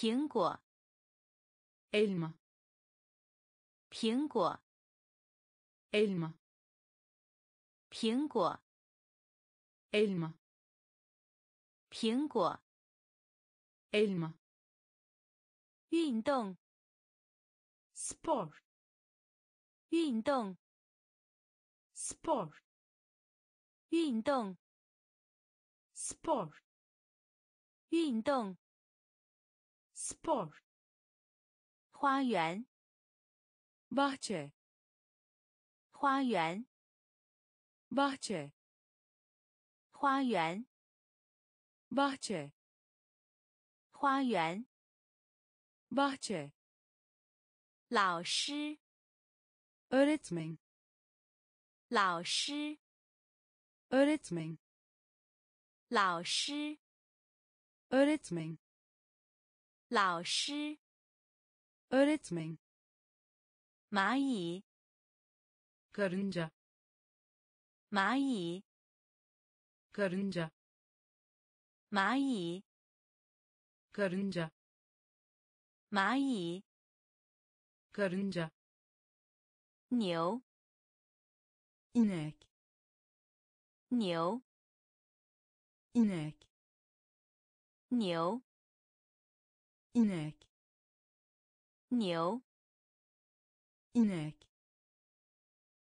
苹果 elma 苹果 elma 苹果 elma 苹果 elma 运动 sport 运动 sport 运动 sport 运动 sport 花园 bahçe 花园 bahçe 花园 bahçe 花园 bahçe 老师 öğretmen 老师 öğretmen 老师 öğretmen 老师 öğretmen 蚂蚁 karınca 蚂蚁 karınca 蚂蚁 karınca 蚂蚁 karınca 牛 inek 牛 inek 牛 inek 牛 inek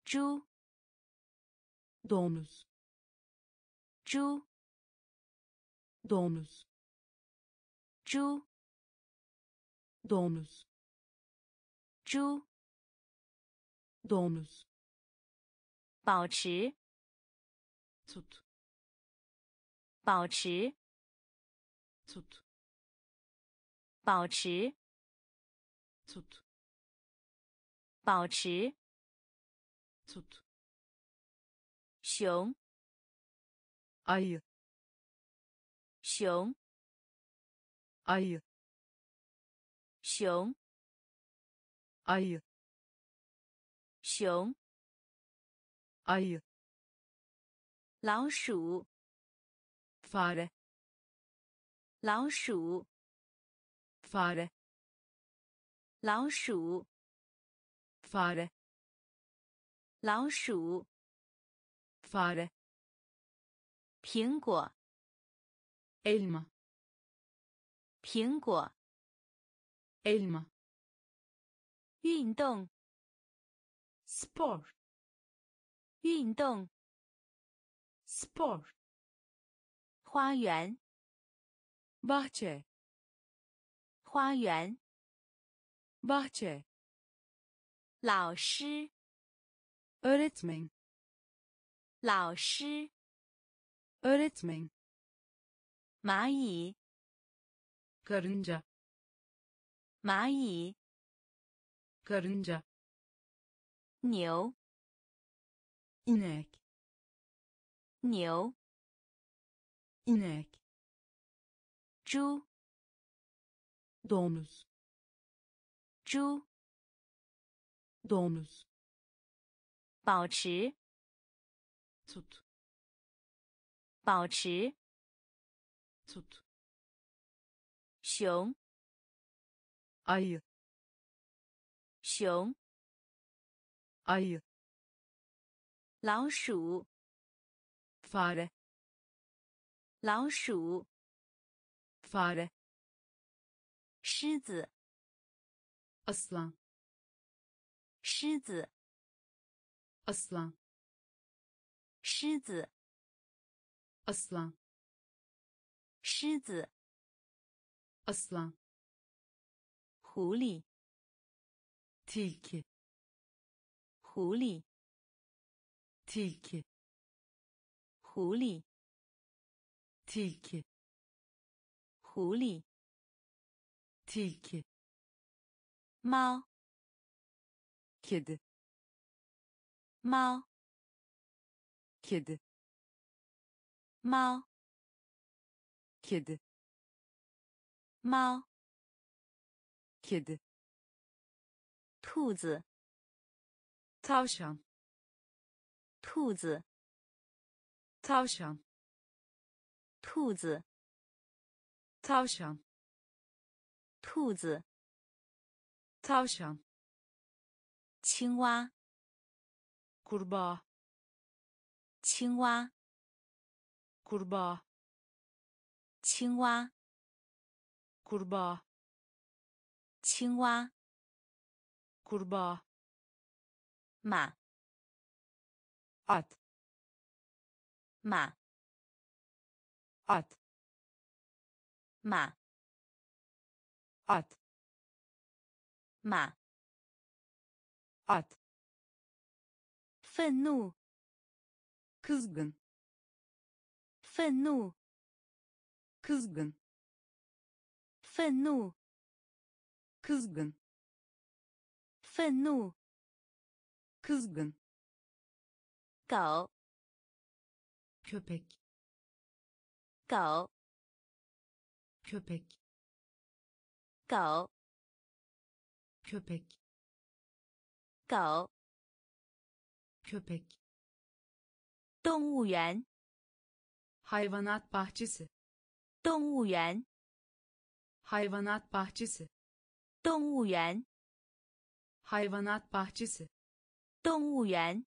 猪 domuz 猪 domuz 猪 domuz 猪 domuz 保持 tut 保持 tut 保持 tut 保持 tut 熊 ayı 熊 ayı 熊 ayı 熊 ayı 老鼠 fare 老鼠 fare 老鼠 fare 老鼠 fare 苹果 elma 苹果 elma 运动 sport 运动 sport 花园 bahçe 花园 bahçe 老师 öğretmen 老师 öğretmen 蚂蚁 karınca 蚂蚁 karınca 牛 inek 牛 inek 猪 domuz 猪 domuz 保持 tut 保持 tut 熊 ayı 熊 ayı 老鼠 fare 老鼠 fare 狮子 aslan 狮子 aslan 狮子 aslan 狮子 aslan 狐狸 tilki 狐狸 tilki 狐狸 tilki 狐狸猫，猫，猫，猫，猫，猫，猫，猫，兔子，塔什，兔子，塔什，兔子，塔什。兔子，tavşan 青蛙，kurbağa 青蛙，kurbağa 青蛙，kurbağa 青蛙，kurbağa 马，at 马，at 马，at 马， at 愤怒， kızgın 愤怒， kızgın 愤怒， kızgın 愤怒， kızgın 狗， köpek 狗， köpek 狗， köpek 狗， köpek 动物园， hayvanat bahçesi 动物园， hayvanat bahçesi 动物园， hayvanat bahçesi 动物园，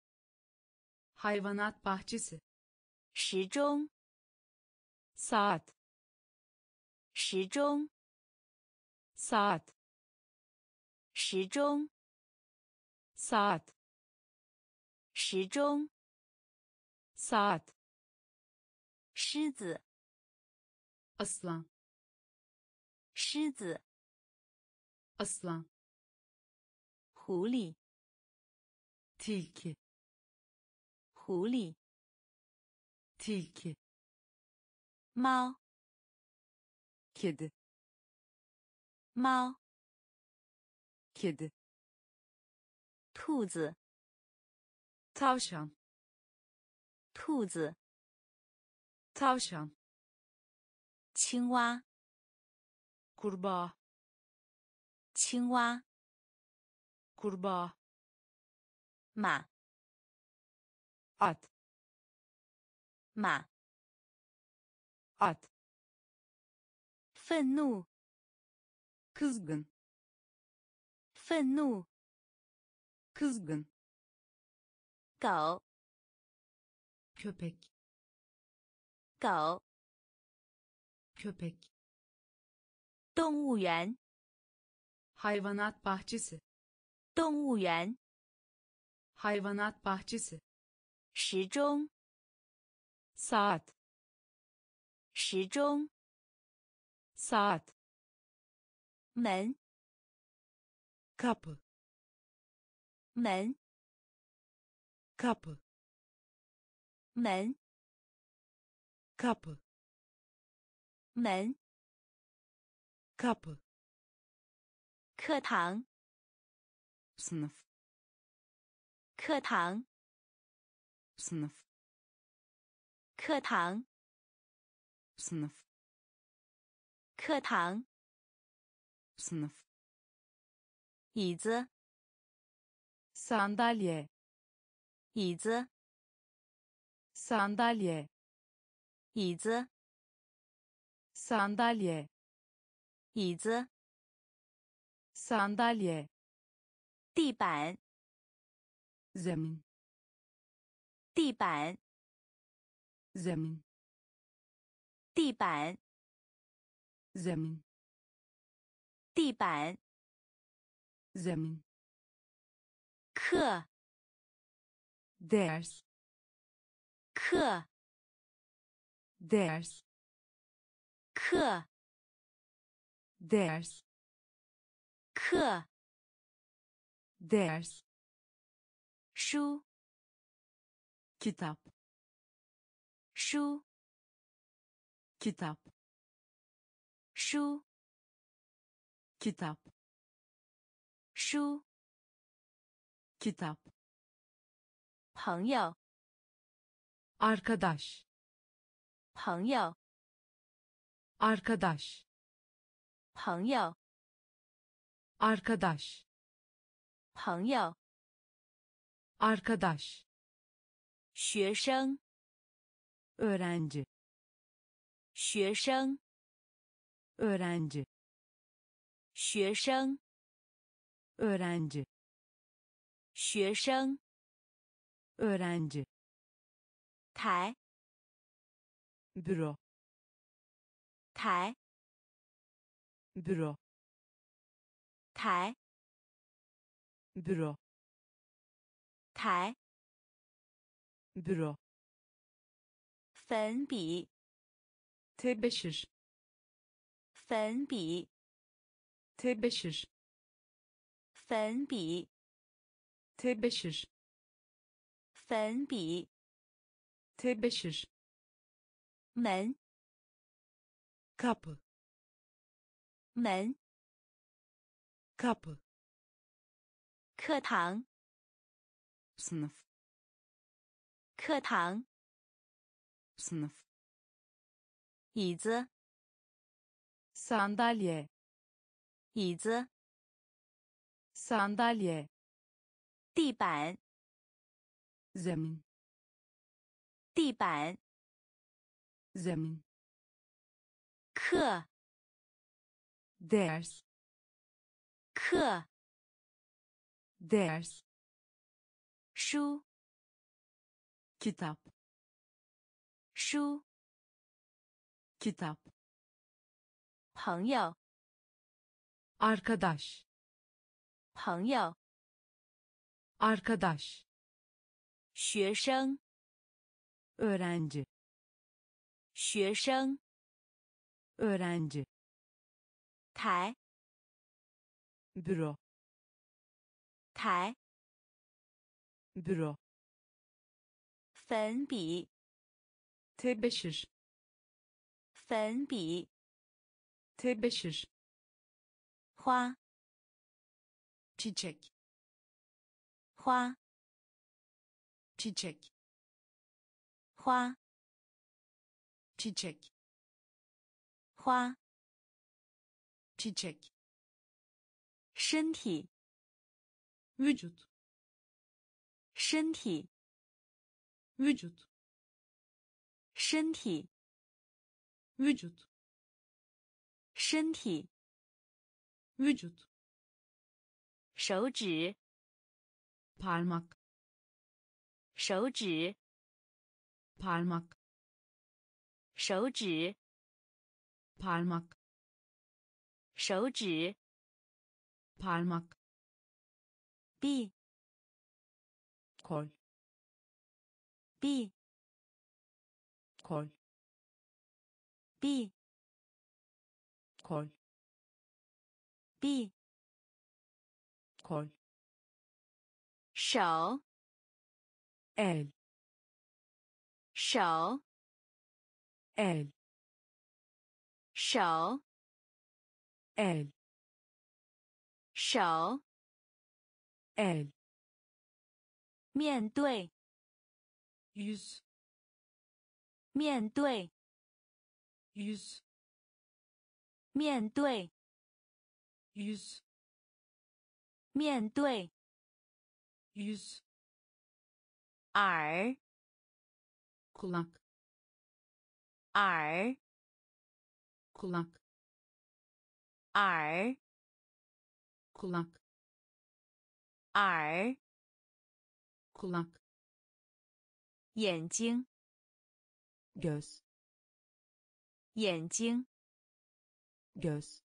hayvanat bahçesi 时钟， saat 时钟， Saat 时钟，saat 时钟，saat 狮子，aslan 狮子，aslan 狐狸，tilki 狐狸，tilki 猫，kedi 猫，kedi 兔子，tavşan 兔子，tavşan 青蛙，kurbağa 青蛙，kurbağa 马，at 马，at 愤怒，kızgın 愤怒， kızgın 狗， köpek 狗， köpek 动物园， hayvanat bahçesi 动物园， hayvanat bahçesi 时钟， saat 时钟， saat 门，kapı 门，kapı 门，kapı 门，kapı 课堂，sınıf 课堂，sınıf 课堂，sınıf 课堂，sınıf 椅子，sandalye 椅子，sandalye 椅子，sandalye 椅子，sandalye 地板，zemin 地板，zemin 地板，zemin 地板，zemin 课，ders 课，ders 课，ders 课，ders 书，kitap 书，kitap 书，kitap 书，kitap 朋友，arkadaş 朋友，arkadaş 朋友，arkadaş 朋友，arkadaş 学生，öğrenci 学生，öğrenci 学生，öğrenci 学生，öğrenci 台，büro 台，büro 台，büro 台，büro 粉笔，tebeşir 粉笔，tebeşir 粉笔，tebeşir 粉笔，tebeşir 门，kapı 门，kapı 课堂，sınıf 课堂，sınıf 椅子，sandalye 椅子，sandalye 地板，zemin 地板，zemin 课，ders 课，ders 书，kitap 书，kitap 朋友，arkadaş 朋友， arkadaş 学生， öğrenci 学生， öğrenci 台， büro 台， büro 粉笔， tebeşir 粉笔， tebeşir 花，çiçek 花，çiçek 花，çiçek 花，çiçek 身体，vücut 身体，vücut 身体，vücut 身体，vücut 手指， parmak 手指， parmak 手指， parmak 手指， parmak 臂， kol 臂， kol 臂， kol 臂，kol 手，el 手，el 手，el 手，el 面对，，use，面对，，use 面对，yüz 面对， yüz 耳， kulak 耳， kulak 耳， kulak 耳， kulak 眼睛， göz 眼睛， göz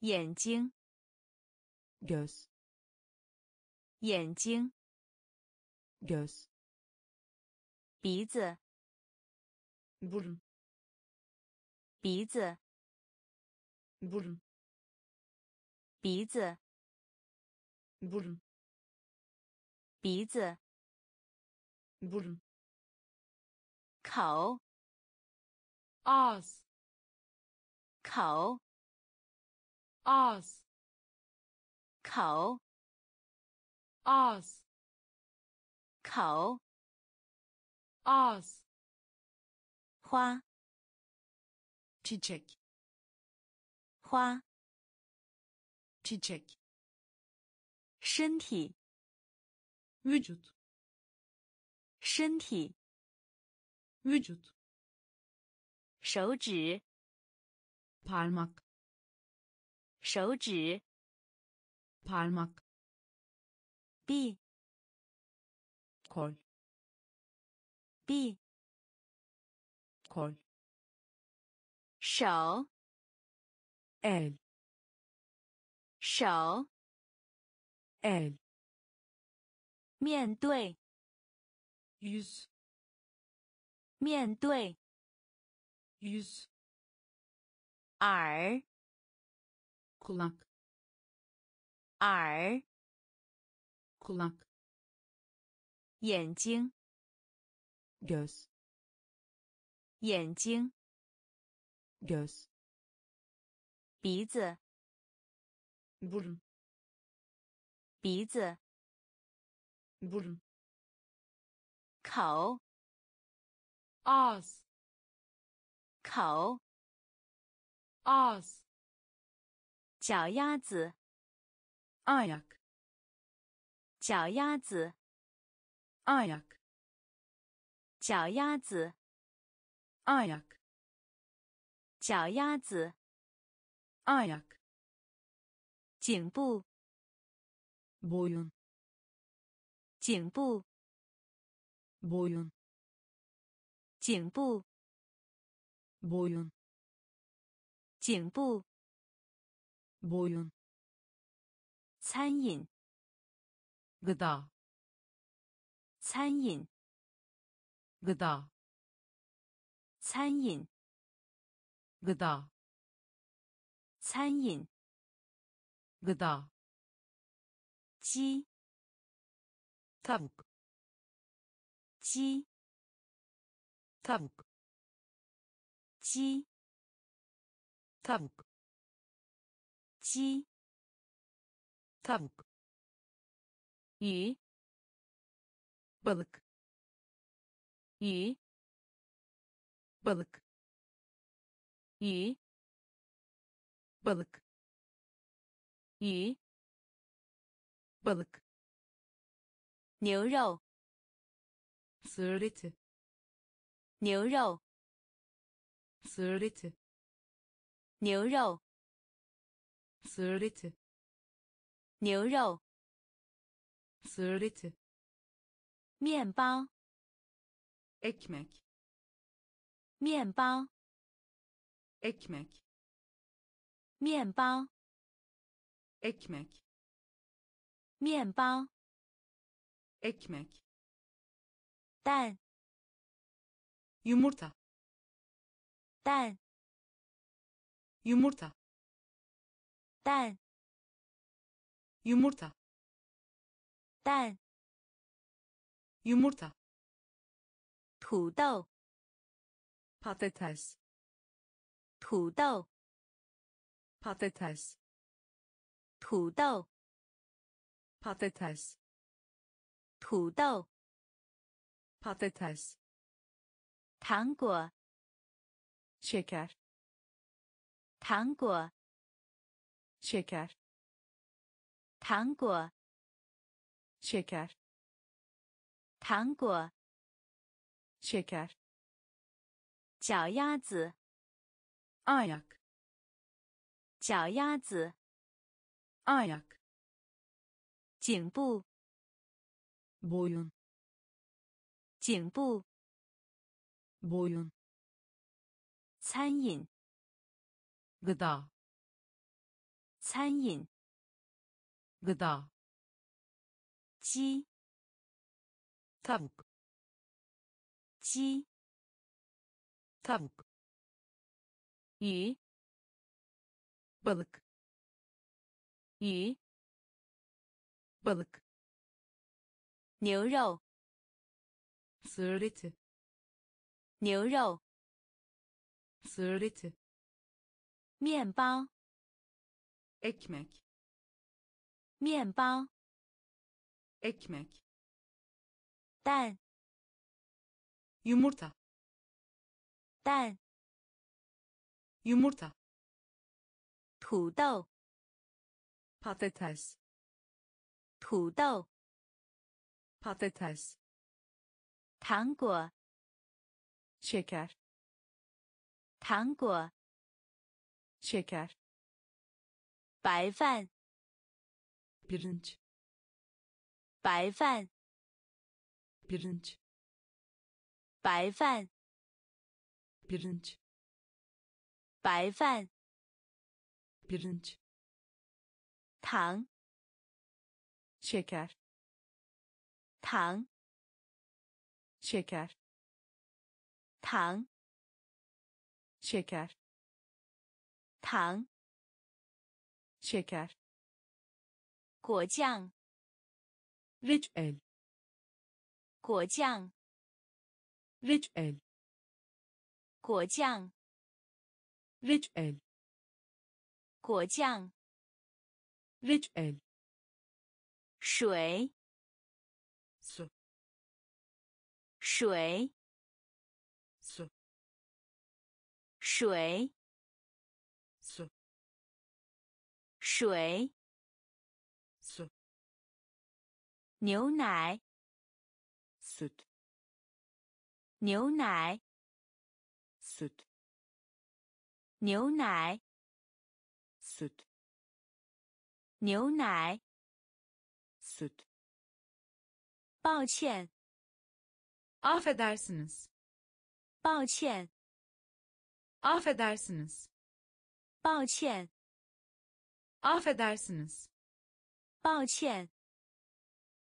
眼睛，göz 眼睛，göz 鼻子，burun 鼻子，burun 鼻子，burun 鼻子，burun 口，ağız 口，ağız 口，ağız 口，ağız 花，çiçek 花，çiçek 身体，vücut 身体，vücut 手指，parmak 手指 parmak b kol b kol 手 el 手 el 面对 yüz 面对 yüz 耳 kulak 耳 kulak 眼睛 göz 眼睛 göz 鼻子 burun 鼻子 burun 口 ağız 口 ağız 脚丫子 ayak 脚丫子 ayak 脚丫子 ayak 脚丫子 ayak 颈部 boyun 颈部 boyun 颈部 boyun 颈部 boyun 餐饮 gıda 餐饮 gıda 餐饮 gıda 餐饮 gıda 鸡 tavuk 鸡 tavuk 鸡 tavuk 鸡 tavuk 鱼 balık 鱼 balık 鱼 balık 鱼 balık 牛肉 sığır eti 牛肉 sığır eti 牛肉 sığır eti 牛肉 sığır eti 面包 ekmek 面包 ekmek 面包 ekmek 面包 ekmek 蛋 yumurta 蛋 yumurta 蛋 yumurta 蛋 yumurta 土豆 patates 土豆 patates 土豆 patates 土豆 patates 糖果 şeker 糖果 şeker 糖果 şeker 糖果 şeker 脚丫子 ayak 脚丫子 ayak 颈部 boyun 颈部 boyun 餐饮 gıda 餐饮 gıda 鸡 tavuk 鸡 tavuk 鱼 balık 鱼 balık 牛肉 sığır eti 牛肉 sığır eti 面包 ekmek 面包 ekmek 蛋 yumurta 蛋 yumurta 土豆 patates 土豆 patates 糖果 şeker 糖果 şeker 白饭，pirinç 白饭，pirinç 白饭，pirinç 白饭，pirinç 糖，şeker 糖，şeker 糖，şeker 糖，şeker 果酱，reçel 果酱，reçel 果酱，reçel 果酱，reçel 水，su 水，su 水，水牛奶牛奶牛奶牛奶。süt 抱歉，affedersiniz 抱歉，affedersiniz 抱歉，affedersiniz 抱歉。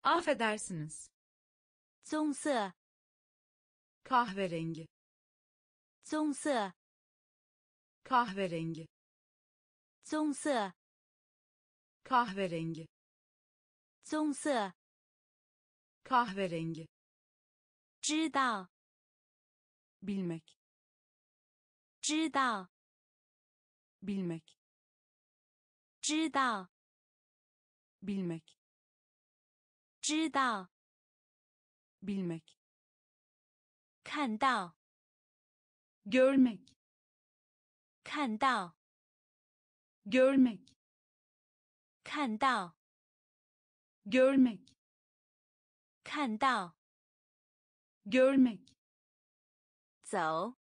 affedersiniz 棕色， kahverengi 棕色， kahverengi 棕色， kahverengi 棕色。 kahverengi 知道， bilmek 知道， bilmek 知道， bilmek 知道。 bilmek 看到， görmek 看到， görmek 看到， görmek 看到。 görmek 走，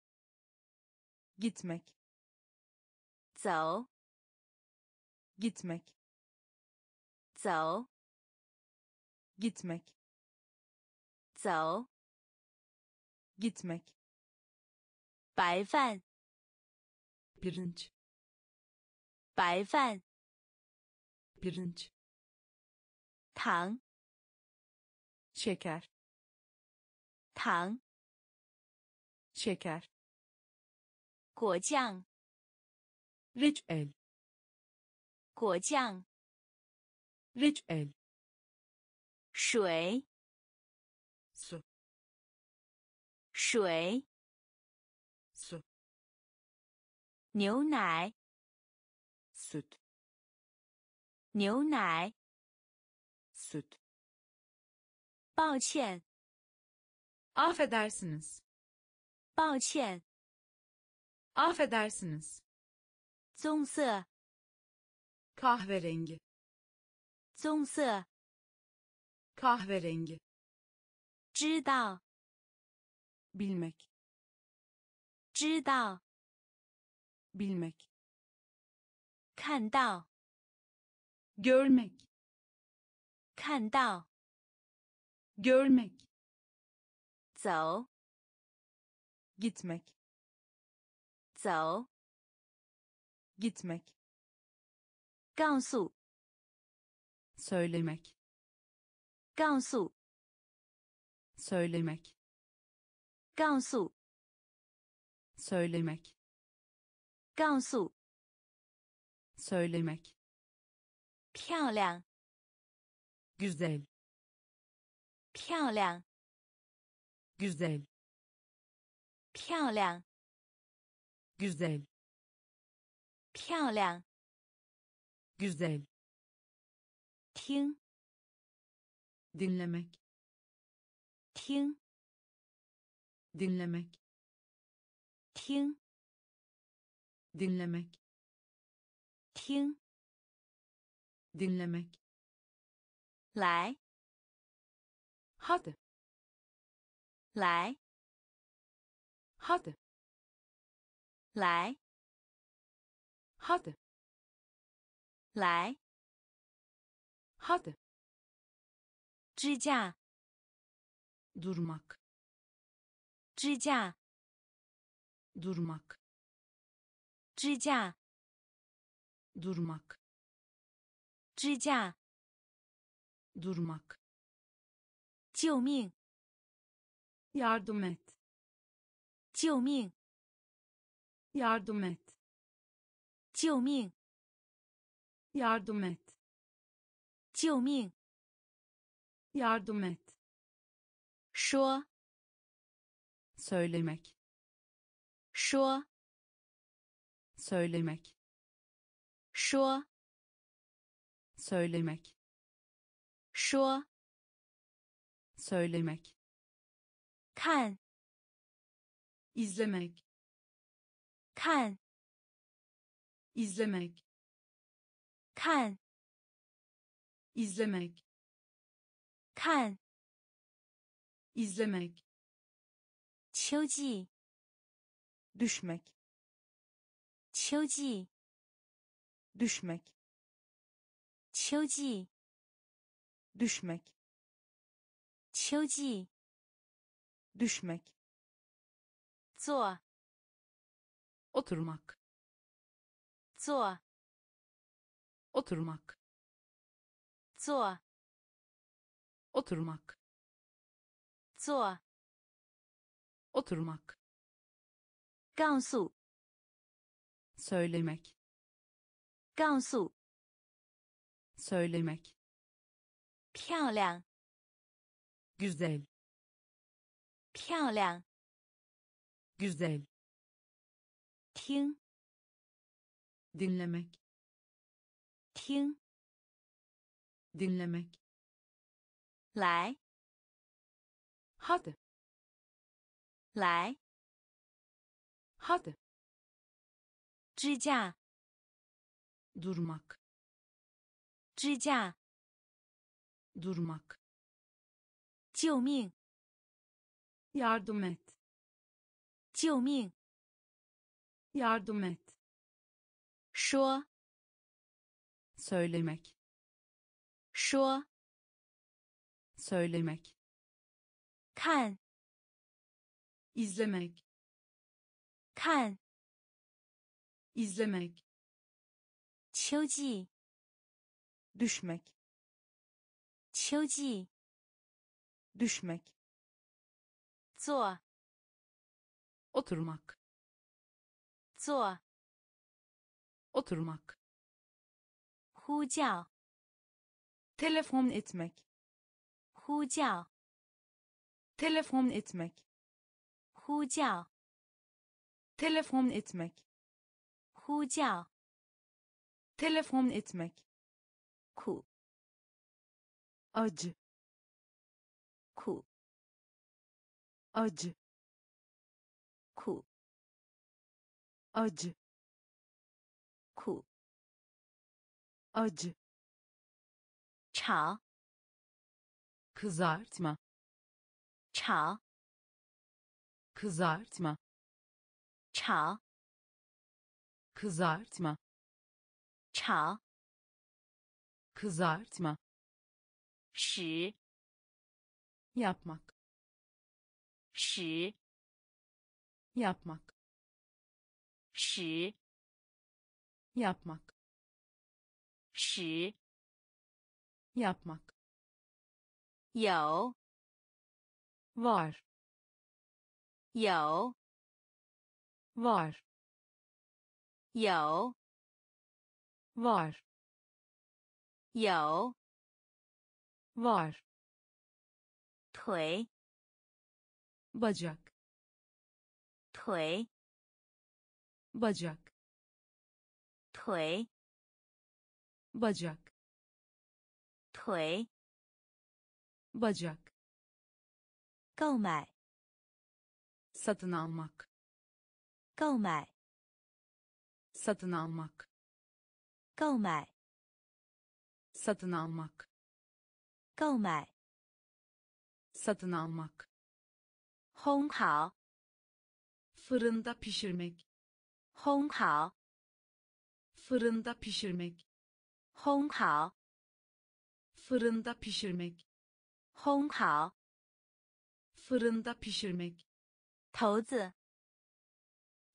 gitmek 走， gitmek 走， gitmek 走。 gitmek 白饭， pirinç 白饭。 pirinç 糖， şeker 糖。 şeker 果酱， reçel 果酱。reçel 水，su 水。su 牛奶，süt 牛奶。süt 抱歉，affedersiniz 抱歉。affedersiniz 棕色，kahverengi 棕色。 kahverengi 知道， bilmek 知道。 bilmek 看到， görmek 看到。 görmek 走， gitmek 走。 gitmek 告诉， söylemek 告诉， söylemek 告诉， söylemek 告诉。 söylemek 漂亮， güzel 漂亮， güzel 漂亮， güzel 漂亮。 güzel 听， dinlemek 听， dinlemek 听， dinlemek 听。 dinlemek 来， hadi 来， hadi 来， hadi 来，hadi 支架，durmak 支架，durmak 支架，durmak 支架，durmak 救命，yardım et 救命，yardım et 救命，yardım et 救命！ yardım et 说， söylemek 说， söylemek 说， söylemek 说， söylemek 看， izlemek 看， izlemek 看， izlemek 看， izlemek 秋季， düşmek, 秋季， düşmek, 秋季， düşmek, 秋季， düşmek, 坐， oturmak 坐， oturmak 坐， oturmak 坐， oturmak 告诉， söylemek 告诉， söylemek 漂亮， güzel 漂亮， güzel 听， dinlemek 听，dinlemek 来，hadi 来，hadi 支架，durmak 支架，durmak 救命，yardım et 救命！yardım et 说，söylemek. Şua söylemek. Kan. İzlemek. Kan. İzlemek. Çılgı düşmek. Çılgı düşmek. Zoa. Oturmak. Zoa. Oturmak. 呼叫， telefon etmek, 呼叫， telefon etmek, 呼叫， telefon etmek, 呼叫， telefon etmek, 苦， acı, 苦， acı, 苦， acı, 苦， acı, 炒， kızartma 炒， kızartma 炒， kızartma 炒， kızartma 使， yapmak 使， yapmak 使， yapmak 使，yapmak 有，var 有，var 有，var 有，var 腿，bacak 腿，bacak 腿，bacak 腿， bacak 购买， satın almak 购买， satın almak 购买， satın almak 购买， satın almak 烘烤， fırında pişirmek 烘烤， fırında pişirmek 烘烤， fırında pişirmek, 烘烤， fırında pişirmek, 头子，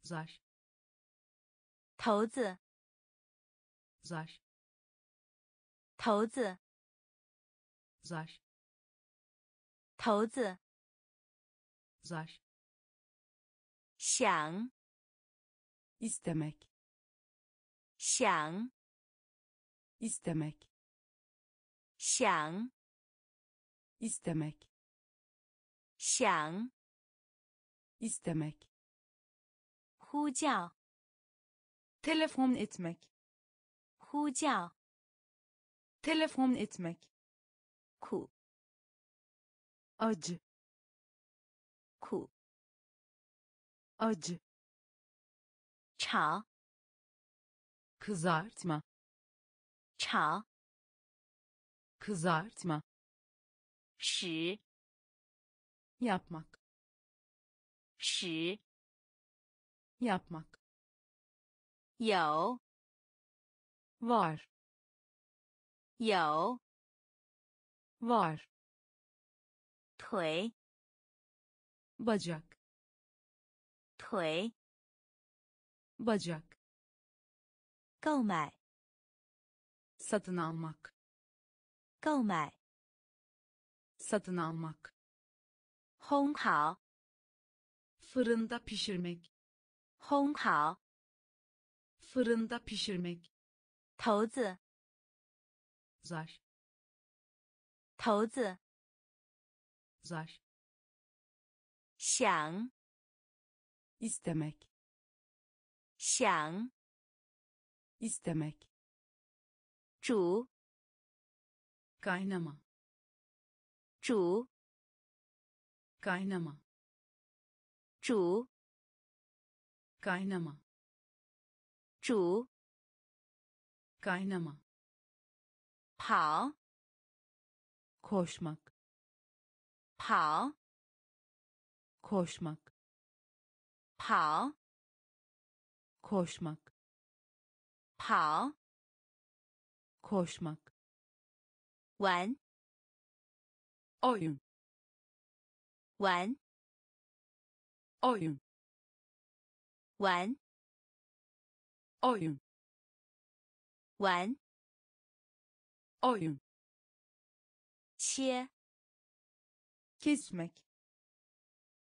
zar, 头子， zar, 头子， zar, 头子， zar, 想， istemek, 想， istemek Xiang. istemek Xiang. istemek Hujiao telefon etmek Hujiao telefon etmek ku. acı ku. acı çağ kızartma. 炒，kızartma, 使，yapmak, 使，yapmak, 有，var, 有，var, 腿，bacak, 腿，bacak, 购买，satın almak, 购买， satın almak, 烘烤， fırında pişirmek, 烘烤， fırında pişirmek, 头子， zar, 头子， zar, 想， istemek, 想， istemek, 主。该那么主。该那么主。该那么主。该那么跑。Cosmic 跑。Cosmic 跑。Cosmic 跑。Koşmak, 玩，oyun, 玩，oyun, 玩，oyun, 玩，oyun, 切，kesmek,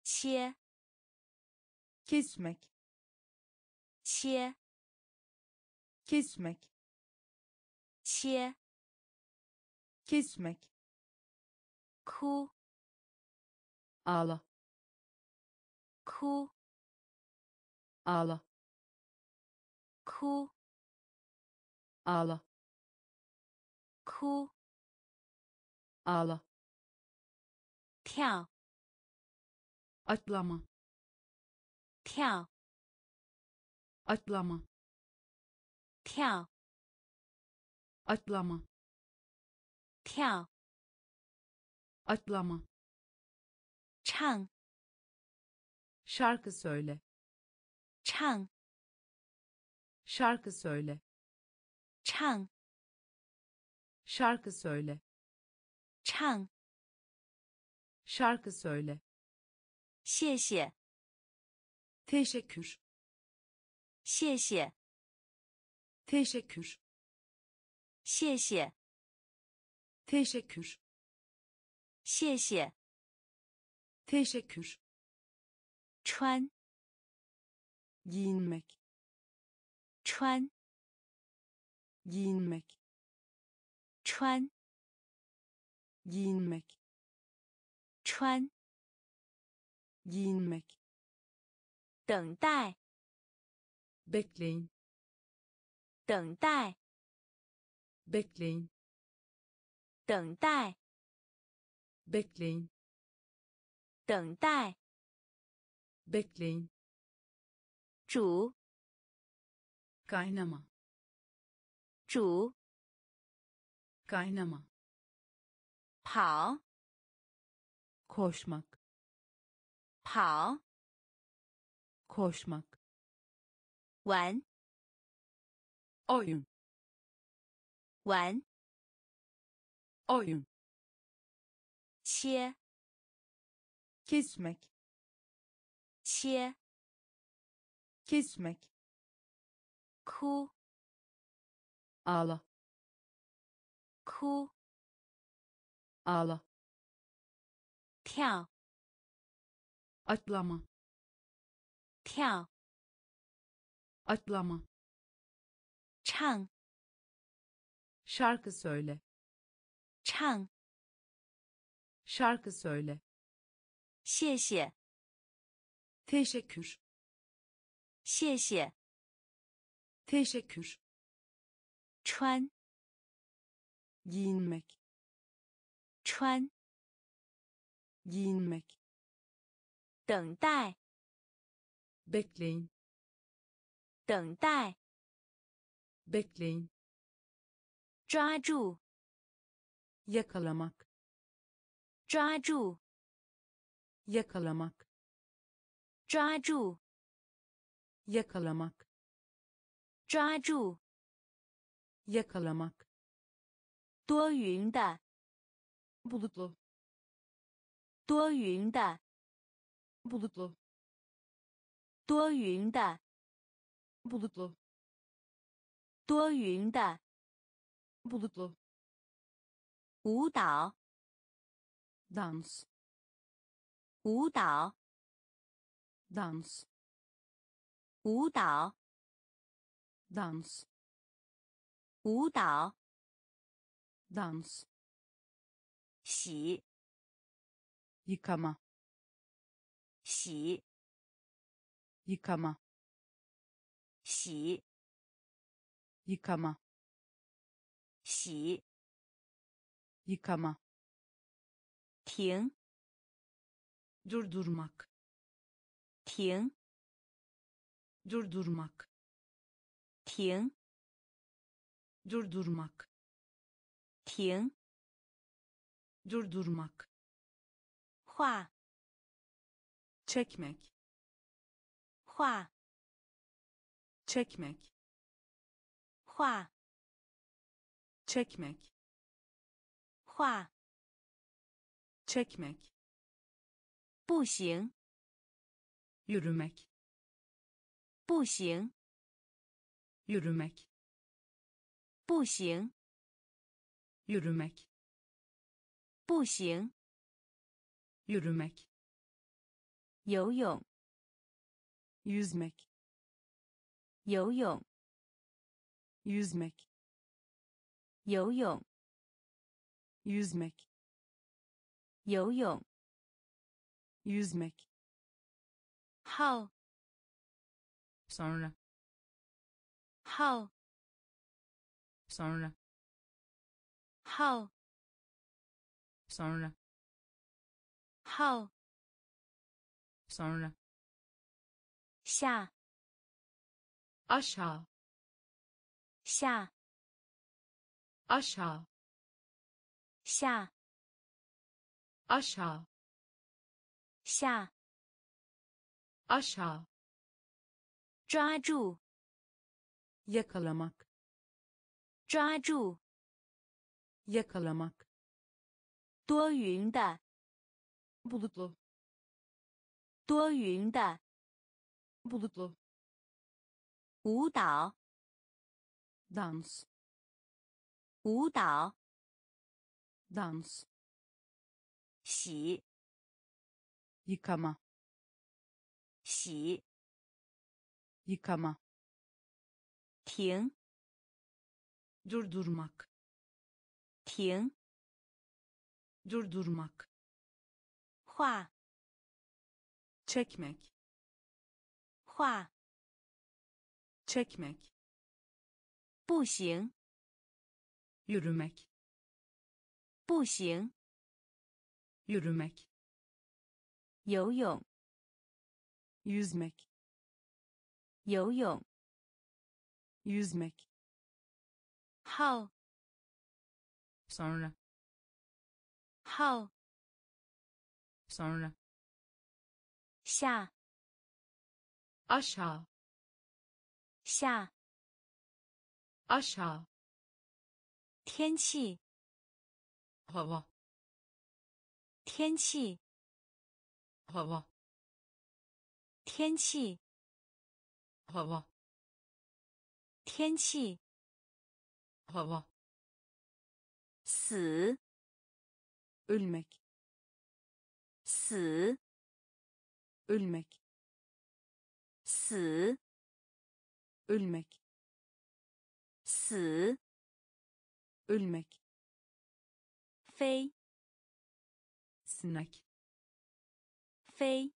切，kesmek, 切，kesmek, 切， kesmek, 哭， ağla, 哭， ağla, 哭， ağla, 哭， ağla, 跳， atlama, 跳， atlama, 跳， atlama, 跳， atlama, 唱， şarkı söyle, 唱， şarkı söyle, 唱， şarkı söyle, 唱， şarkı söyle, 谢谢， teşekkür, 谢谢， teşekkür, 谢谢，teşekkür, 谢谢，teşekkür, 穿，giyinmek, 穿，giyinmek, 穿，giyinmek, 穿，giyinmek, 等待，bekleyin, 等待，bekleyin, 等待，bekleyin, 等待，bekleyin, 煮，kaynama, 煮，kaynama, 跑，koşmak, 跑，koşmak, 玩，oyun, 玩 oyun 切 kesmek 切 kesmek 哭 ağla, 哭 ağla, 跳 atlama 跳 atlama 唱 şarkı söyle 唱 şarkı söyle 谢谢 teşekkür 谢谢 teşekkür 穿 giyinmek 穿 giyinmek 等待 bekleyin 等待 bekleyin 抓住 yakalamak 抓住 yakalamak 抓住 yakalamak 抓住 yakalamak 多云的 bulutlu 多云的 bulutlu 多云的 bulutlu 多云的 Bulutlu 舞蹈 dans 舞蹈 dans 舞蹈 dans 舞蹈 dans 洗 yıkama 洗 yıkama 洗 yıkama 洗 yıkama 停 durdurmak 停 durdurmak 停 durdurmak 停 durdurmak 画 çekmek 画 çekmek 画 çekmek 画 çekmek 步行 yürümek 步行 yürümek 步行 yürümek 步行 yürümek 游泳 yüzmek 游泳 yüzmek 游泳 yüzmek 游泳 yüzmek 号 sonra 号 sonra 号 sonra 号 sonra 下 aşağı 下 aşağı 下 aşağı 下 aşağı 抓住 yakalamak 抓住 yakalamak 多云的 bulutlu 多云的 bulutlu 舞蹈 dans 舞蹈 dans 洗 yıkama 洗 yıkama 停 durdurmak 停 durdurmak 画 çekmek 画 çekmek 步行 yürümek 步行 yürümek 游泳 yüzmek 游泳 yüzmek 号 sonra 号 sonra 下 aşağı 下 aşağı 天气，hava 天气，hava 天气，hava 天气，hava 死，ölmek 死，ölmek 死，ölmek 死，ölmek 飞，sinek 飞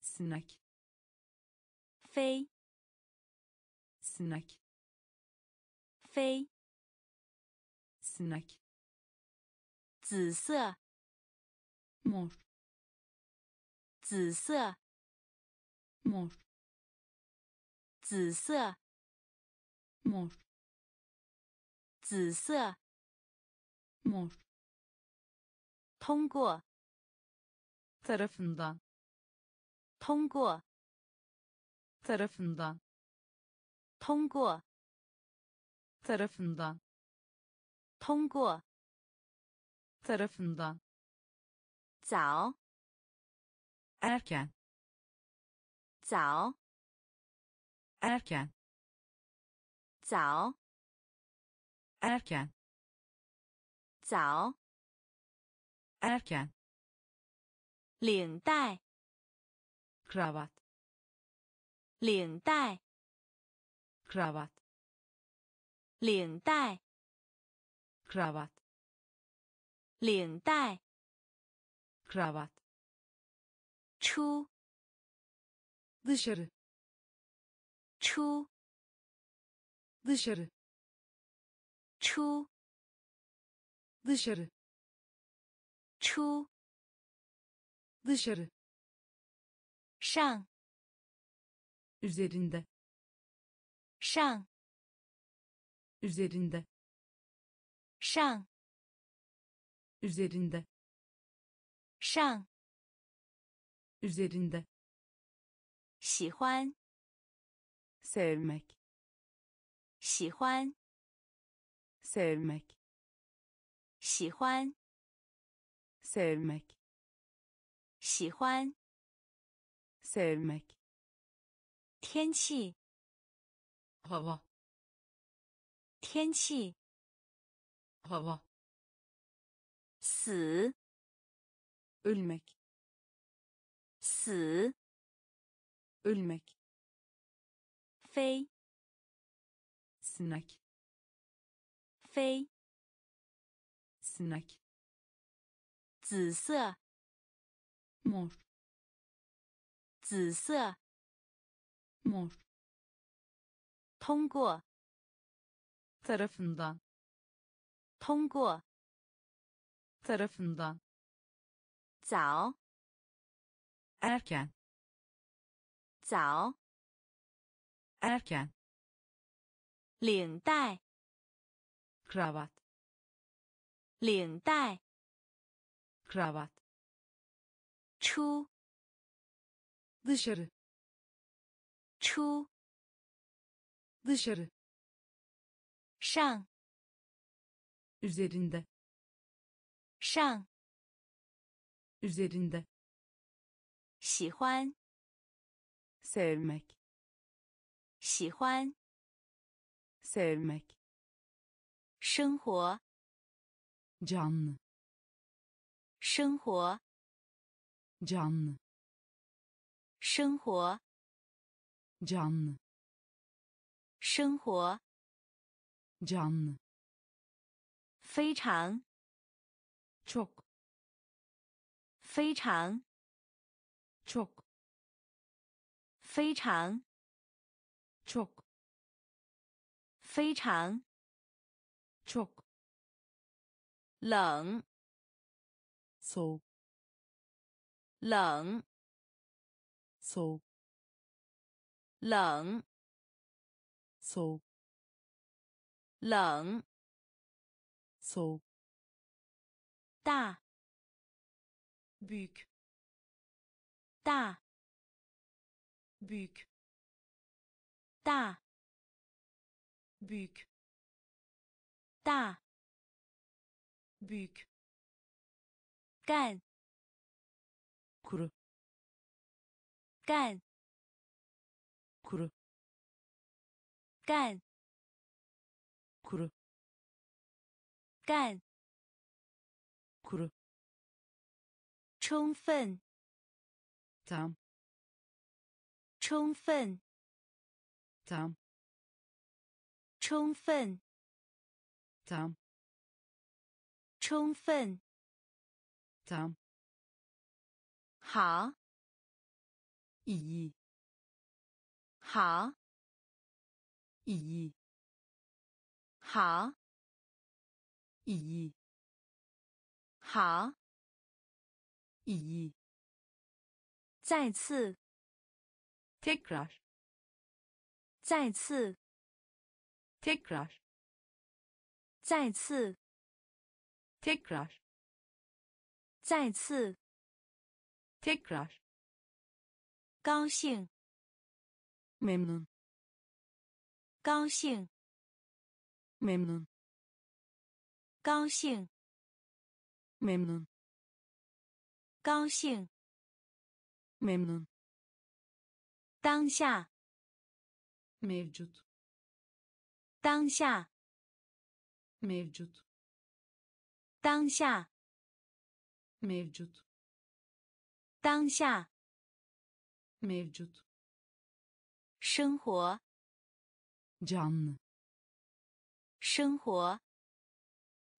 ，sinek 飞，sinek 飞，sinek 紫色，mor 紫色，mor 紫色，mor 紫色，mor 通过，tarafından 通过，tarafından 通过，tarafından 通过，tarafından 早，erken 早，erken 早，erken 早，erken 领带，kravat 领带，kravat 领带，kravat 领带，kravat 出，dışarı 出，dışarı 出， dışarı 出， dışarı 上， üzerinde 上， üzerinde 上， üzerinde 上， üzerinde 喜欢， sevmek 喜欢， sevmek 喜欢， sevmek 喜欢， sevmek 天气， hava 天气， hava 死， ölmek 死， ölmek 飞， sinek 飞，sinek 紫色，mor 紫色，mor 通过，tarafından 通过，tarafından 早，erken 早，erken 领带，kravat 领带， kravat 出， dışarı 出， dışarı 上， üzerinde 上， üzerinde 喜欢， sevmek 喜欢， sevmek 生活，canlı 生活，canlı 生活，canlı 生活，canlı 非常，çok 非常，çok 非常，çok 非常，çok 冷，soğuk 冷，soğuk 冷，soğuk 冷，soğuk 大，büyük 大，büyük 大，büyük 大 büyük 干 kuru 干 kuru 干 kuru 干 kuru 充分 tam 充分 tam 充分 tam 充分 tam 好 iyi 好 iyi 好 iyi 好 iyi 再次 tekrar 再次 tekrar 再次 tekrar 再次 tekrar 高兴 memnun 高兴 memnun 高兴 memnun 高兴 memnun 当下 mevcut 当下 mevcut 当下 mevcut 当下 mevcut 生活 canlı 生活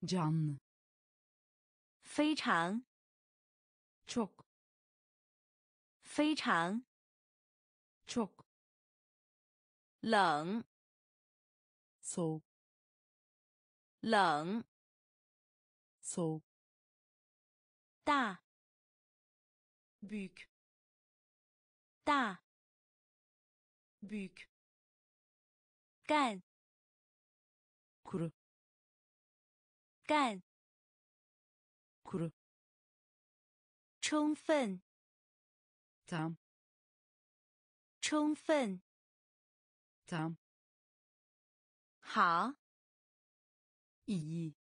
canlı 非常 çok 非常 çok 冷 soğuk 冷 soğuk 大 büyük 大 büyük 干 kuru 干 kuru 充分 tam 充分 tam 好 iyi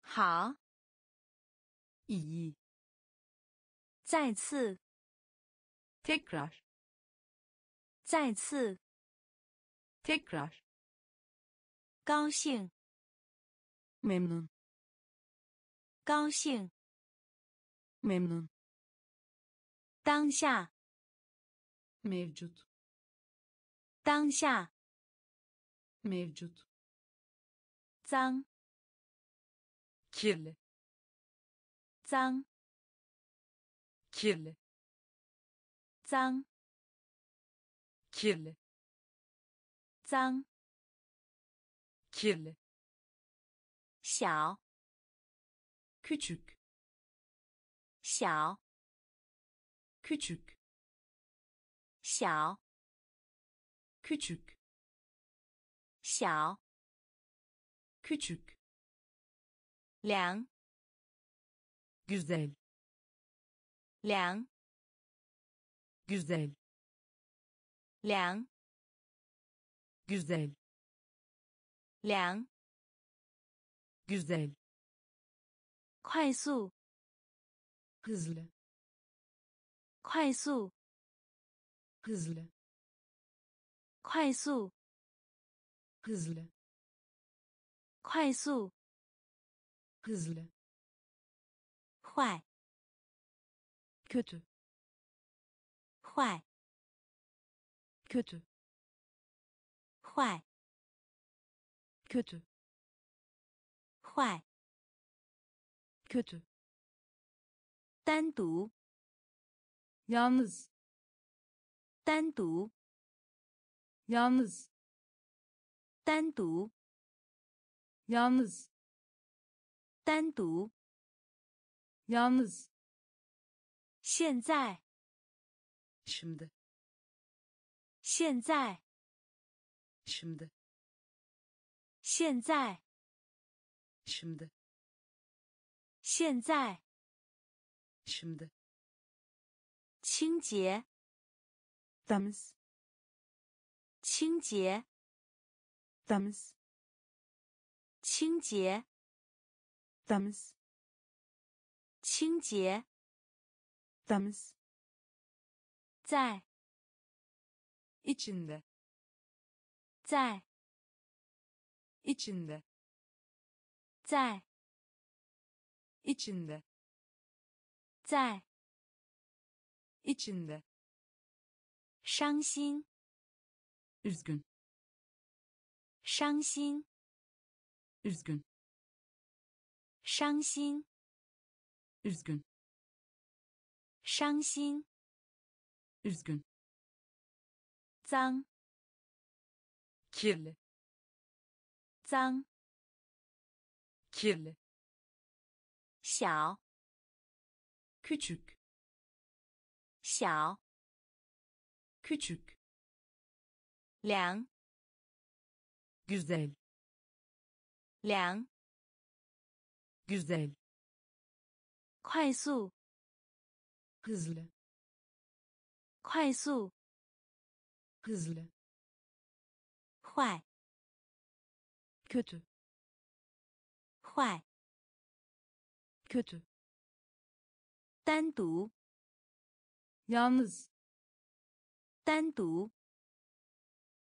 好 iyi 再次 tekrar 再次 tekrar 高兴 memnun 高兴 memnun 当下 mevcut 当下 mevcut 脏 kirli 脏 kirli 脏 kirli 脏 kirli 小 küçük 小 küçük 小 küçük 小 küçük 凉 güzel 凉 güzel 凉 güzel 凉 güzel 快速 hızlı 快速 hızlı 快速 hızlı 快速 hızlı 坏 kötü 坏 kötü 坏 kötü 坏 kötü 单独 yalnız 单独 yalnız 单独 yalnız 单独 yalnız 现在 şimdi 现在 şimdi 现在 şimdi 现在 şimdi 清洁 temiz 清洁 temiz 清洁，temiz 清洁，temiz 在，içinde 在，içinde 在，içinde 在，içinde 伤心，üzgün 伤心，üzgün 伤心，üzgün 伤心，üzgün 脏，kirli 脏，kirli 小，küçük 小，küçük 凉，güzel 凉，güzel 快速，hızlı 快速，hızlı 坏，kötü 坏，kötü 单独，yalnız 单独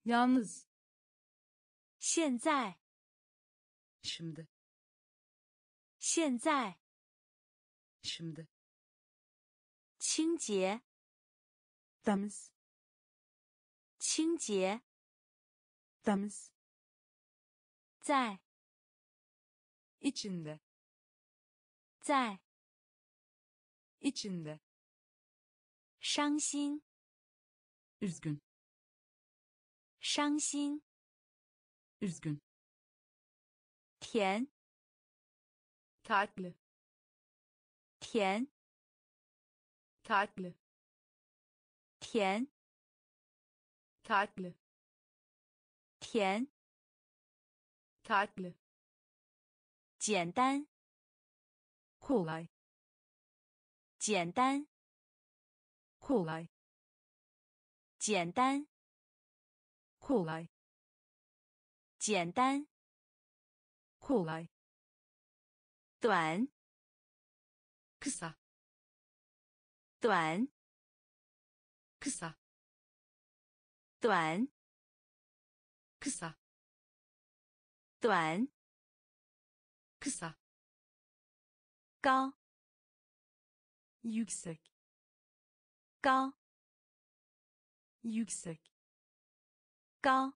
，yalnız 现在，şimdi 现在，şimdi 清洁，temiz 清洁，temiz 在，içinde 在，içinde 伤心，üzgün 伤心，üzgün 甜，tatlı 甜，tatlı 甜，tatlı 甜，tatlı 简单，kolay 简单，kolay 简单，kolay 简单，kolay 短，kısa 短，kısa 短，kısa 短，kısa 高，yüksek 高，yüksek 高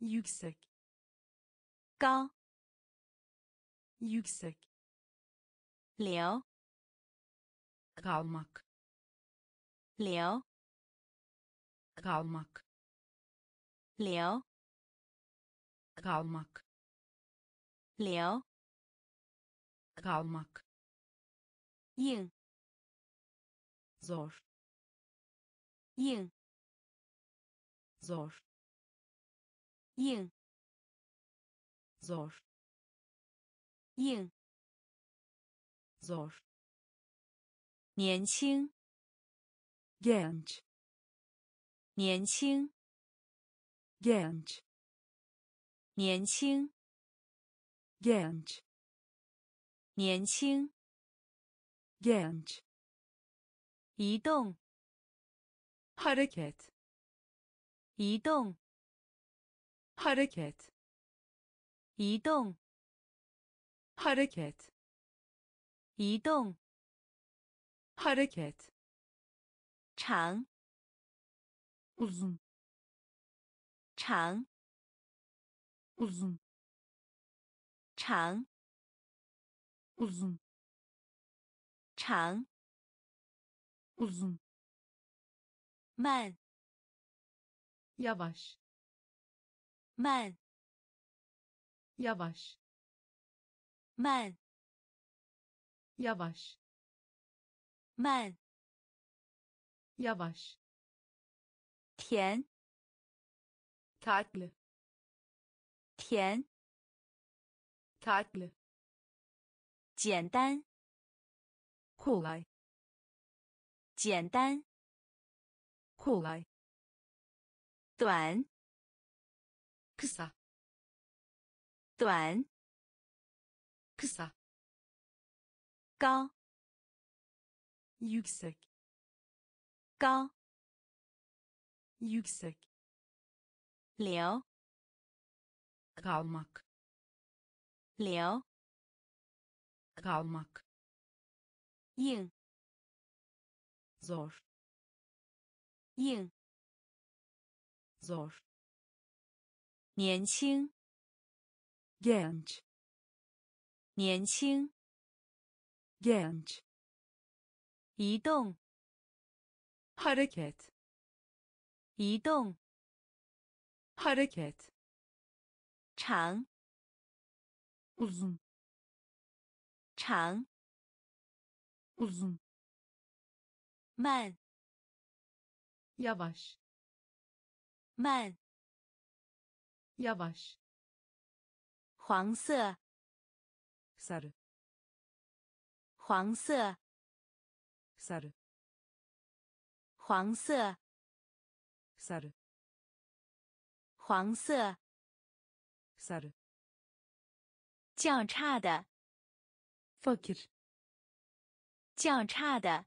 ，yüksek 高， yüksek 留， kalmak 留， kalmak 留， kalmak 留， kalmak 硬， zor 硬， zor 硬， Zor 硬，zor 年轻，genç 年轻，genç 年轻，genç 年轻，genç 移动，hareket 移动，hareket 移动，hareket 移动，hareket 长，uzun 长，uzun 长，uzun 长，uzun 慢，yavaş 慢，yavaş 慢， yavaş 慢， yavaş 甜， tatlı 甜， tatlı 简单， kolay 简单， kolay 短， kısa 短 kısa 高 yüksek 高 yüksek 流 kalmak 流 kalmak 硬 zor 硬 zor 年轻 genç 年轻 genç 移动 hareket 移动 hareket 长 uzun 长 uzun 慢 yavaş 慢 yavaş 黄色 sarı 黄色 sarı 黄色 sarı 黄色 sarı 较差的 fakir 较差的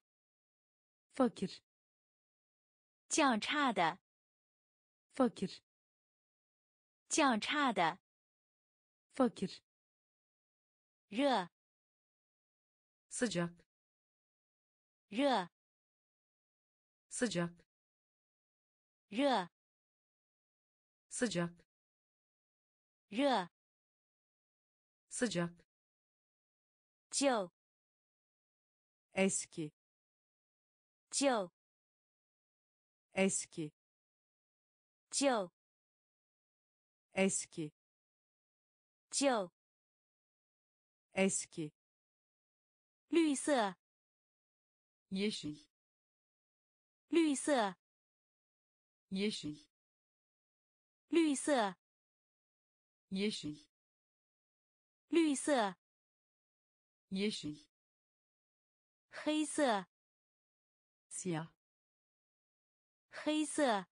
fakir 较差的 fakir 较差的 fakir 热 sıcak 热 sıcak 热 sıcak 热 sıcak 旧 eski 旧 eski 旧 eski 旧 eski 绿色 yeşil 绿色 yeşil 绿色 yeşil 绿色 yeşil 黑色 siyah 黑色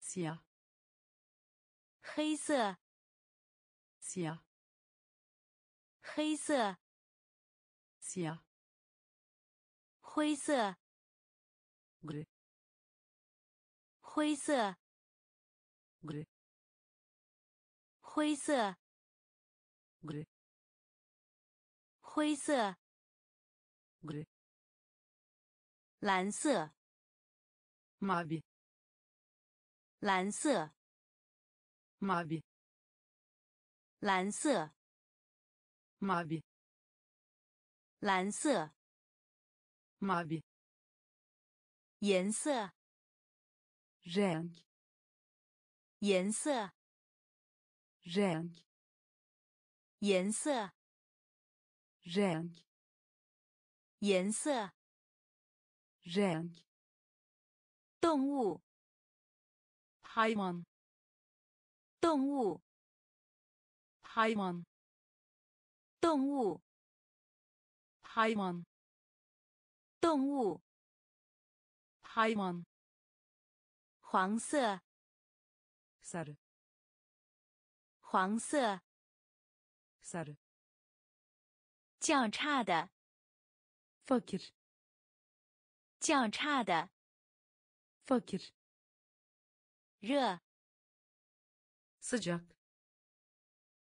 siyah 黑色 siyah 黑色 siyah 灰色 gri 灰色 gri 灰色 gri 灰色 gri 蓝色 mavi 蓝色 mavi 蓝色 mavi 蓝色 mavi 颜色 renk 颜色 renk 颜色 renk 颜色 renk 动物 hayvan 动物 hayvan 动物 hayvan 动物 hayvan 黄色 sarı 黄色 sarı 较差的 fakir 较差的 fakir 热 sıcak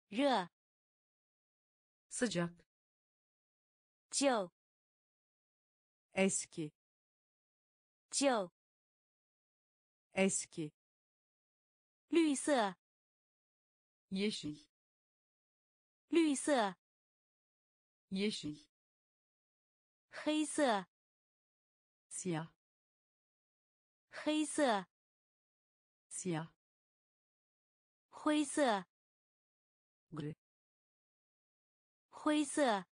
热 sıcak 旧 eski 旧 eski 绿色 yeşil 绿色 yeşil 黑色 siyah 黑色 siyah 灰色灰色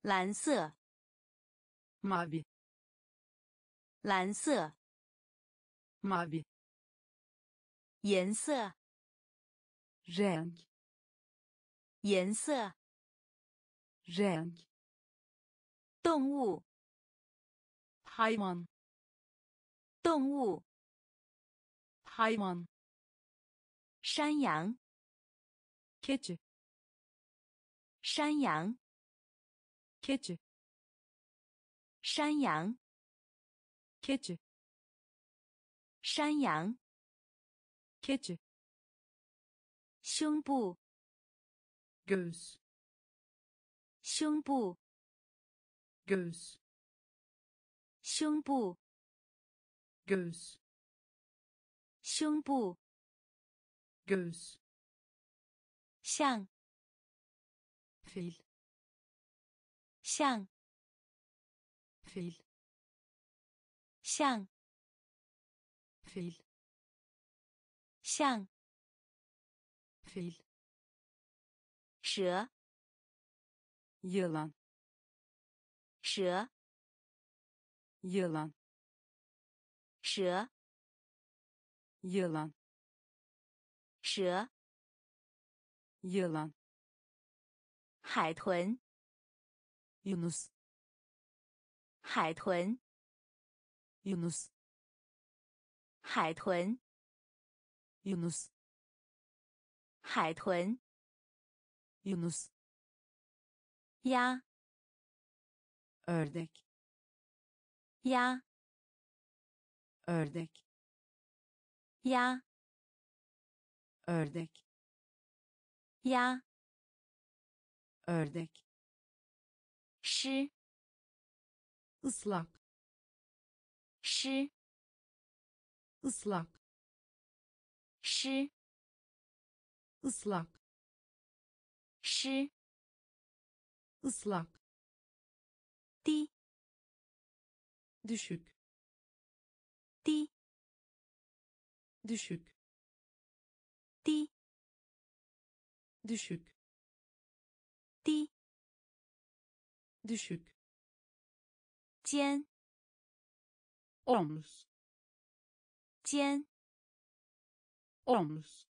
蓝色 mavi 蓝色 mavi 颜色 renk 颜色 renk 动物 hayvan 动物 hayvan 山羊，keçi 山羊，keçi 山羊，keçi 山羊，keçi 胸部，göğüs 胸部，göğüs 胸部，göğüs 胸部，göğüs 像， fil 像， fil 像， fil 像， fil 蛇， yılan 蛇， yılan 蛇， yılan 蛇，yılan 海豚，yunus 海豚，yunus 海豚，yunus 海豚，yunus 鸭，ördek 鸭，ördek 鸭，ördek. Ya. Ördek. Şi ıslak şi ıslak şi ıslak şi ıslak di düşük. Di düşük. Di. Düşük. Di. Düşük. Gen. Omuz. Gen. Omuz.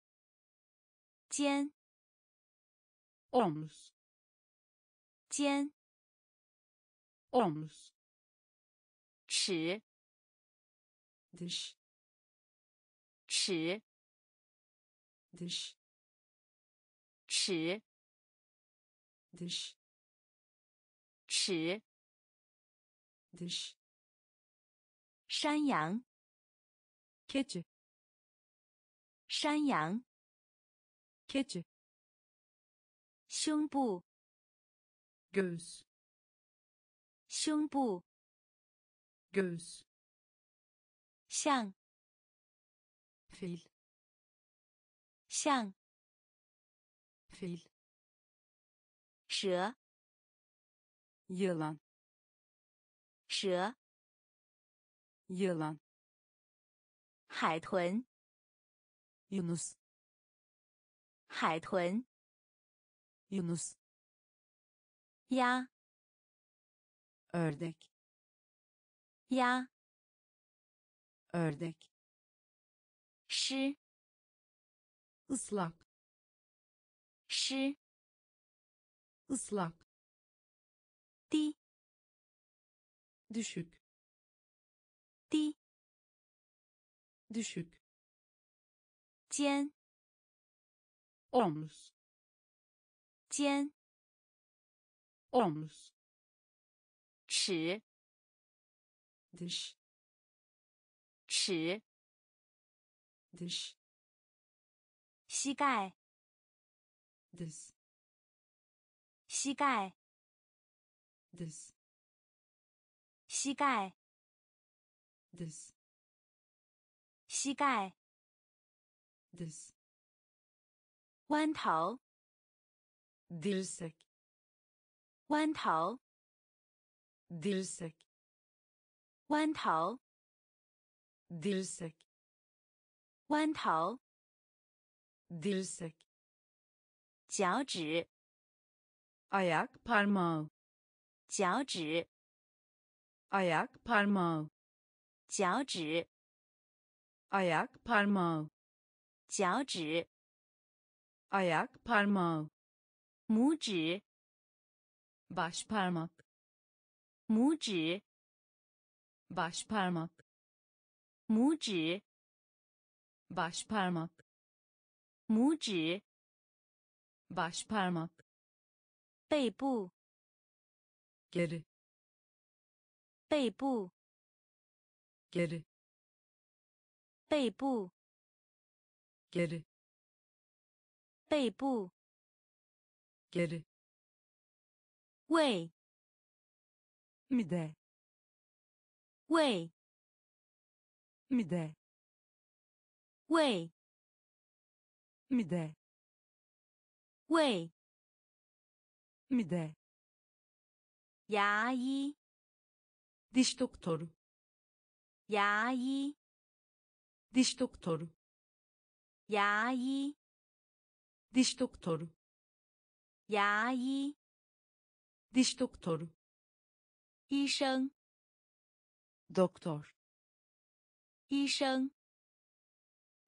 Gen. Omuz. Gen. Omuz. Çi. Dış. Çi. Dış 齿，dış 齿，dış 山羊，keçi 山羊，keçi 胸部，göğüs 胸部，göğüs 像，fil 像，fil 蛇，yılan 蛇，yılan 海豚，yunus 海豚，yunus 鸭，ördek 鸭，ördek 湿，ıslak şi ıslak di düşük di düşük cen omuz cen omuz çi dış çi dış 膝盖，，this，膝盖，，this，膝盖，，this，膝盖，，this，弯头，，dilsek，弯头，，dilsek，弯头，，dilsek，弯头，dirsek 脚趾， ayak parmağı 脚趾， ayak parmağı 脚趾， ayak parmağı 脚趾， ayak parmağı 拇指， baş parmak 拇指， baş parmak 拇指， baş parmak 拇指 baş parmak 背部 geri 背部 geri 背部 geri 背部 geri 胃 mide 胃 mide 胃 mide 胃 mide 牙医 diş doktoru 牙医 diş doktoru 牙医 diş doktoru 牙医 diş doktoru 医生 doktor 医生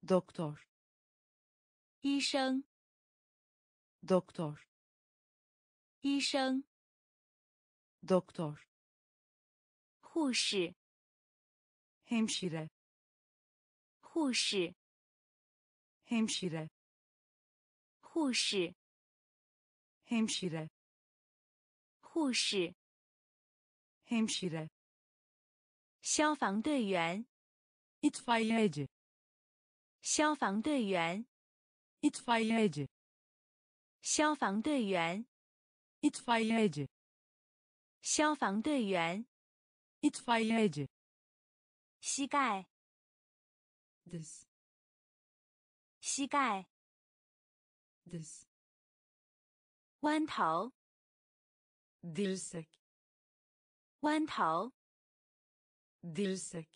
doktor 医生 doktor 医生 doktor 护士 hemşire 护士 hemşire 护士 hemşire 护士 hemşire 消防队员 itfaiyeci 消防队员 itfaiyeci 消防队员 itfaiyeci 消防队员 itfaiyeci 膝盖 this 膝盖 this 弯头 dirsek 弯头 dirsek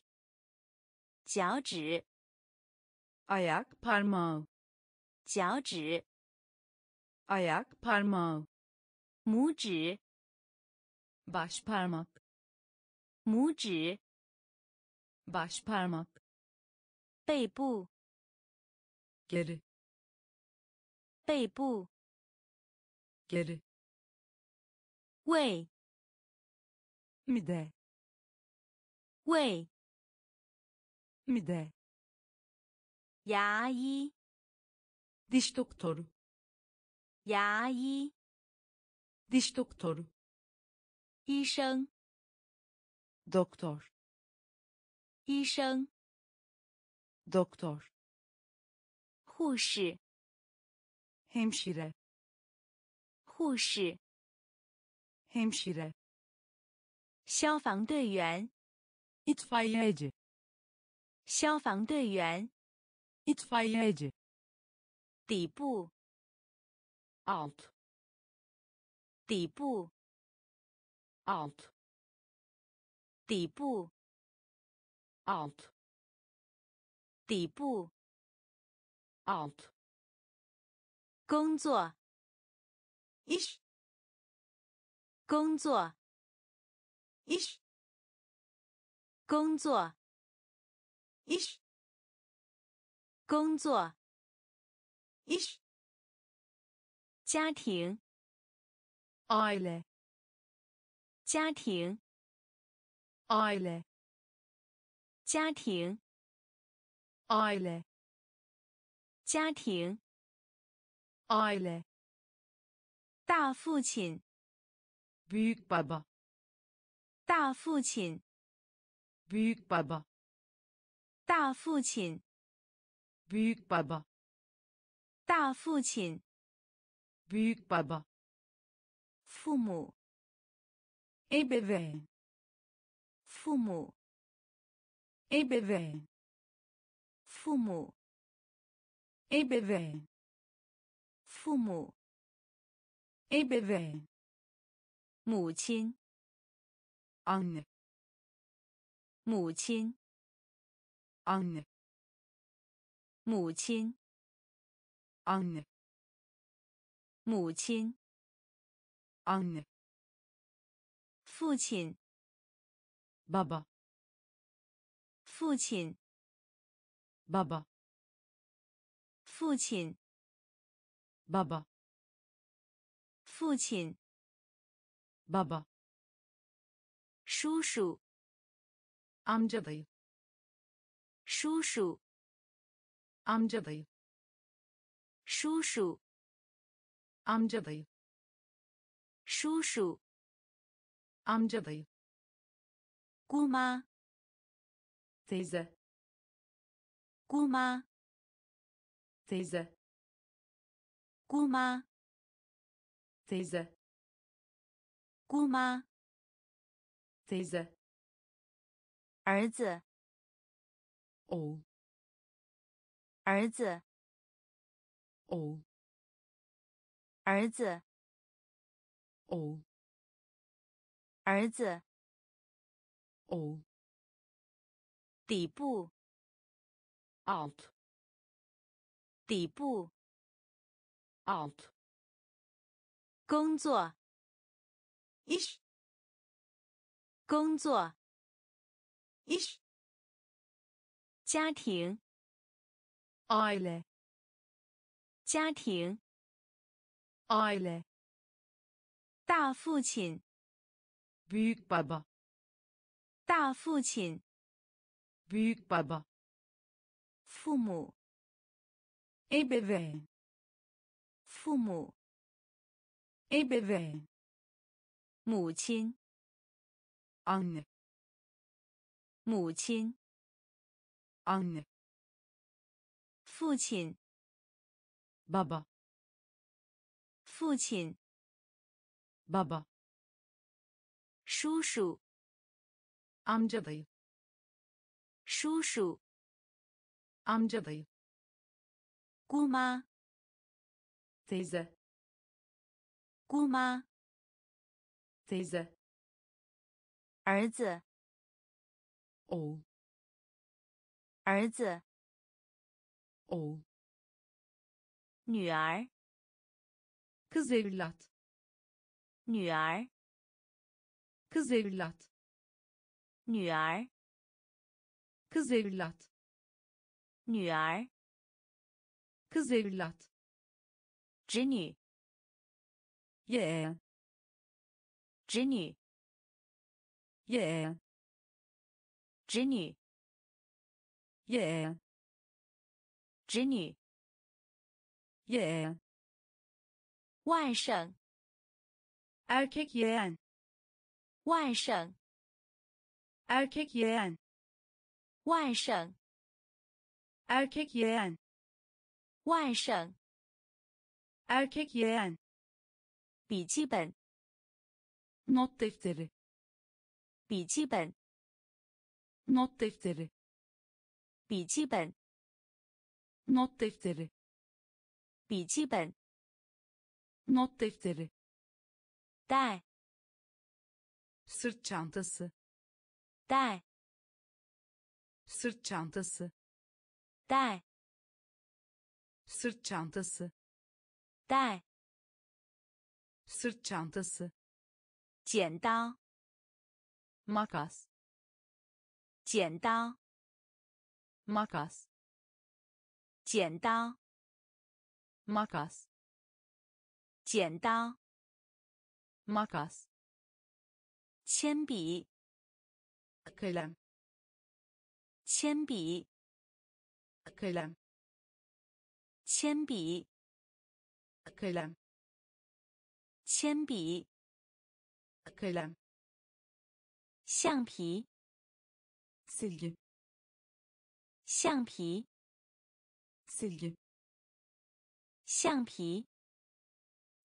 脚趾 ayak parmağı 脚趾 ayak parmağı 拇指 baş parmak 拇指 baş parmak 背部 geri 背部 geri 胃 mide 胃 mide 牙医 diş doktoru 牙医 diş doktoru 医生 doktor 医生 doktor 护士 hemşire 护士 hemşire 消防队员 itfaiyeci 消防队员 itfaiyeci 底部 alt 底部 alt 底部 alt 底部 alt 工作，ish，工作，ish，工作，ish 工作 iş 家庭 aile 家庭 aile 家庭 aile 家庭 aile 大父亲 büyük baba 大父亲 büyük baba 大父亲 büyük baba 大父亲 büyük baba 父母 ebeveyn 父母 ebeveyn 父母 ebeveyn 父母 ebeveyn 母亲 anne 母亲 anne 母亲 anne 母亲 anne 父亲 baba 父亲 baba 父亲 baba 父亲 baba 叔叔 amca dayı 叔叔 amca dayı 叔叔，amca dayı, 叔叔，amca dayı, 姑妈，teyze, 姑妈，teyze, 姑妈，teyze, 姑妈，teyze, 儿子，oğul, 儿子，oğul, 儿子，oğul, 儿子，oğul, 底部，，out，底部，，out，工作，，ish，工作，，ish，家庭，aile, 家庭，aile, 大父亲，büyük baba, 大父亲，büyük baba, 父母，ebeveyn, 父母，ebeveyn, 母亲，anne, 母亲，anne, 父亲，baba, 父亲，baba, 叔叔，amca dayı, 叔叔，amca dayı, 姑妈，teyze, 姑妈，teyze, 儿子，oğul, 儿子，oğul, 女儿， kız evlat, 女儿， kız evlat, 女儿， kız evlat, 女儿， kız evlat, 侄女， yeğen, 侄女， yeğen, 侄女， yeğen, 侄女， yeğen, 外甥， erkek yeğen, 外甥， erkek yeğen, 外甥， erkek yeğen, 外甥， erkek yeğen, 笔记本， not defteri, 笔记本， not defteri, 笔记本， not defteri, 笔记本，not defteri, 袋，sırt çantası, 袋，sırt çantası, 袋，sırt çantası, 袋，sırt çantası, 剪刀，makas, 剪刀，makas, 剪刀，makas, 剪刀，makas, 铅笔，kalem, 铅笔，kalem, 铅笔，kalem, 铅笔，kalem, 橡皮，silgi, 橡皮，silgi, 橡皮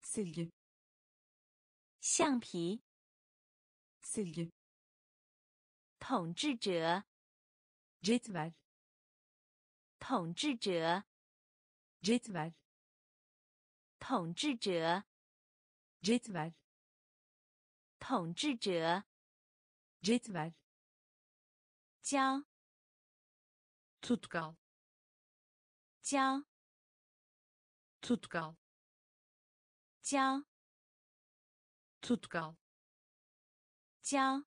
，silgi, 橡皮，silgi, 统治者，cetvel, 统治者，cetvel, 统治者，cetvel, 统治者，cetvel, 胶，tutkal, 胶，tutkal, 胶， tutkal, 胶，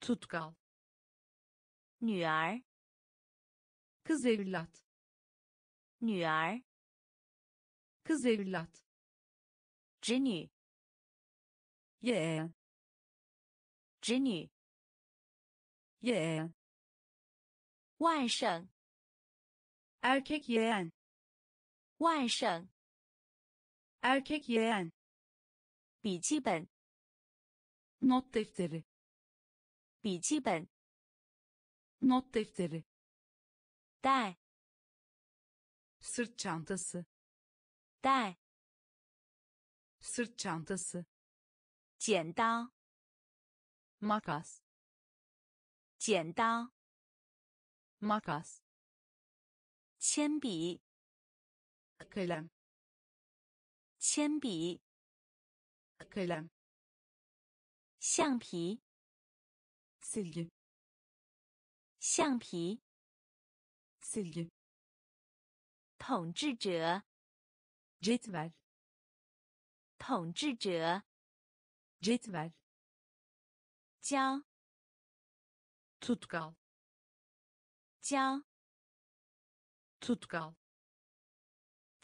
tutkal, 女儿， kız evlat, 女儿， kız evlat, 侄女， yeğen, 侄女， yeğen, 外甥， erkek yeğen, 外甥，erkek yeğen 笔记本，not defteri 笔记本，not defteri 带，sırt çantası 带，sırt çantası 剪刀，makas 剪刀，makas 铅笔，kalem 铅笔，kalem 橡皮，silgi 橡皮，silgi 统治者，cetvel 统治者，cetvel 胶，tutkal 教，tutkal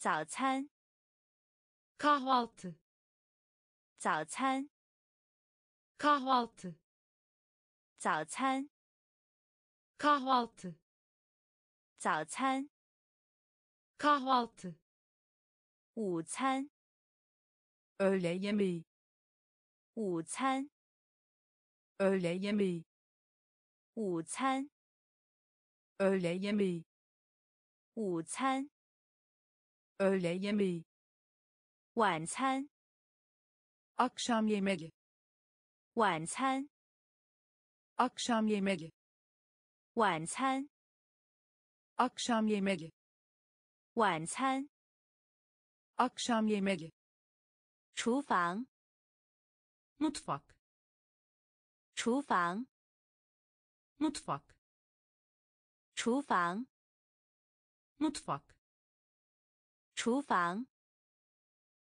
早餐，kahvaltı 早餐，kahvaltı 早餐，kahvaltı 早餐，kahvaltı 午餐，öğle yemeği 午餐，öğle yemeği 午餐，öğle yemeği 午餐，öğle yemeği 晚餐， akşam yemeği 晚餐， akşam yemeği 晚餐， akşam yemeği 晚餐， akşam yemeği 厨房， mutfak 厨房， mutfak 厨房， mutfak 厨房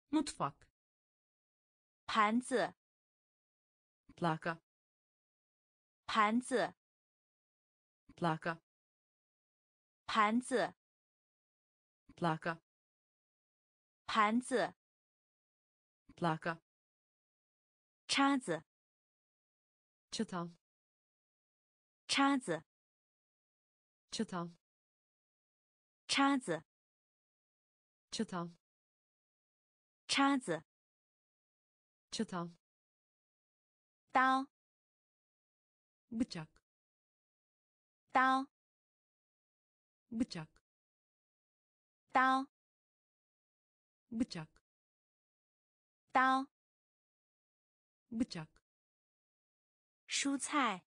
，mutfak 盘子，plaka 盘子，plaka 盘子，plaka 盘子，plaka 叉子，çatal 叉子，çatal 叉子，叉子。刀。糖刀。木刀。刀刀。木匠蔬菜。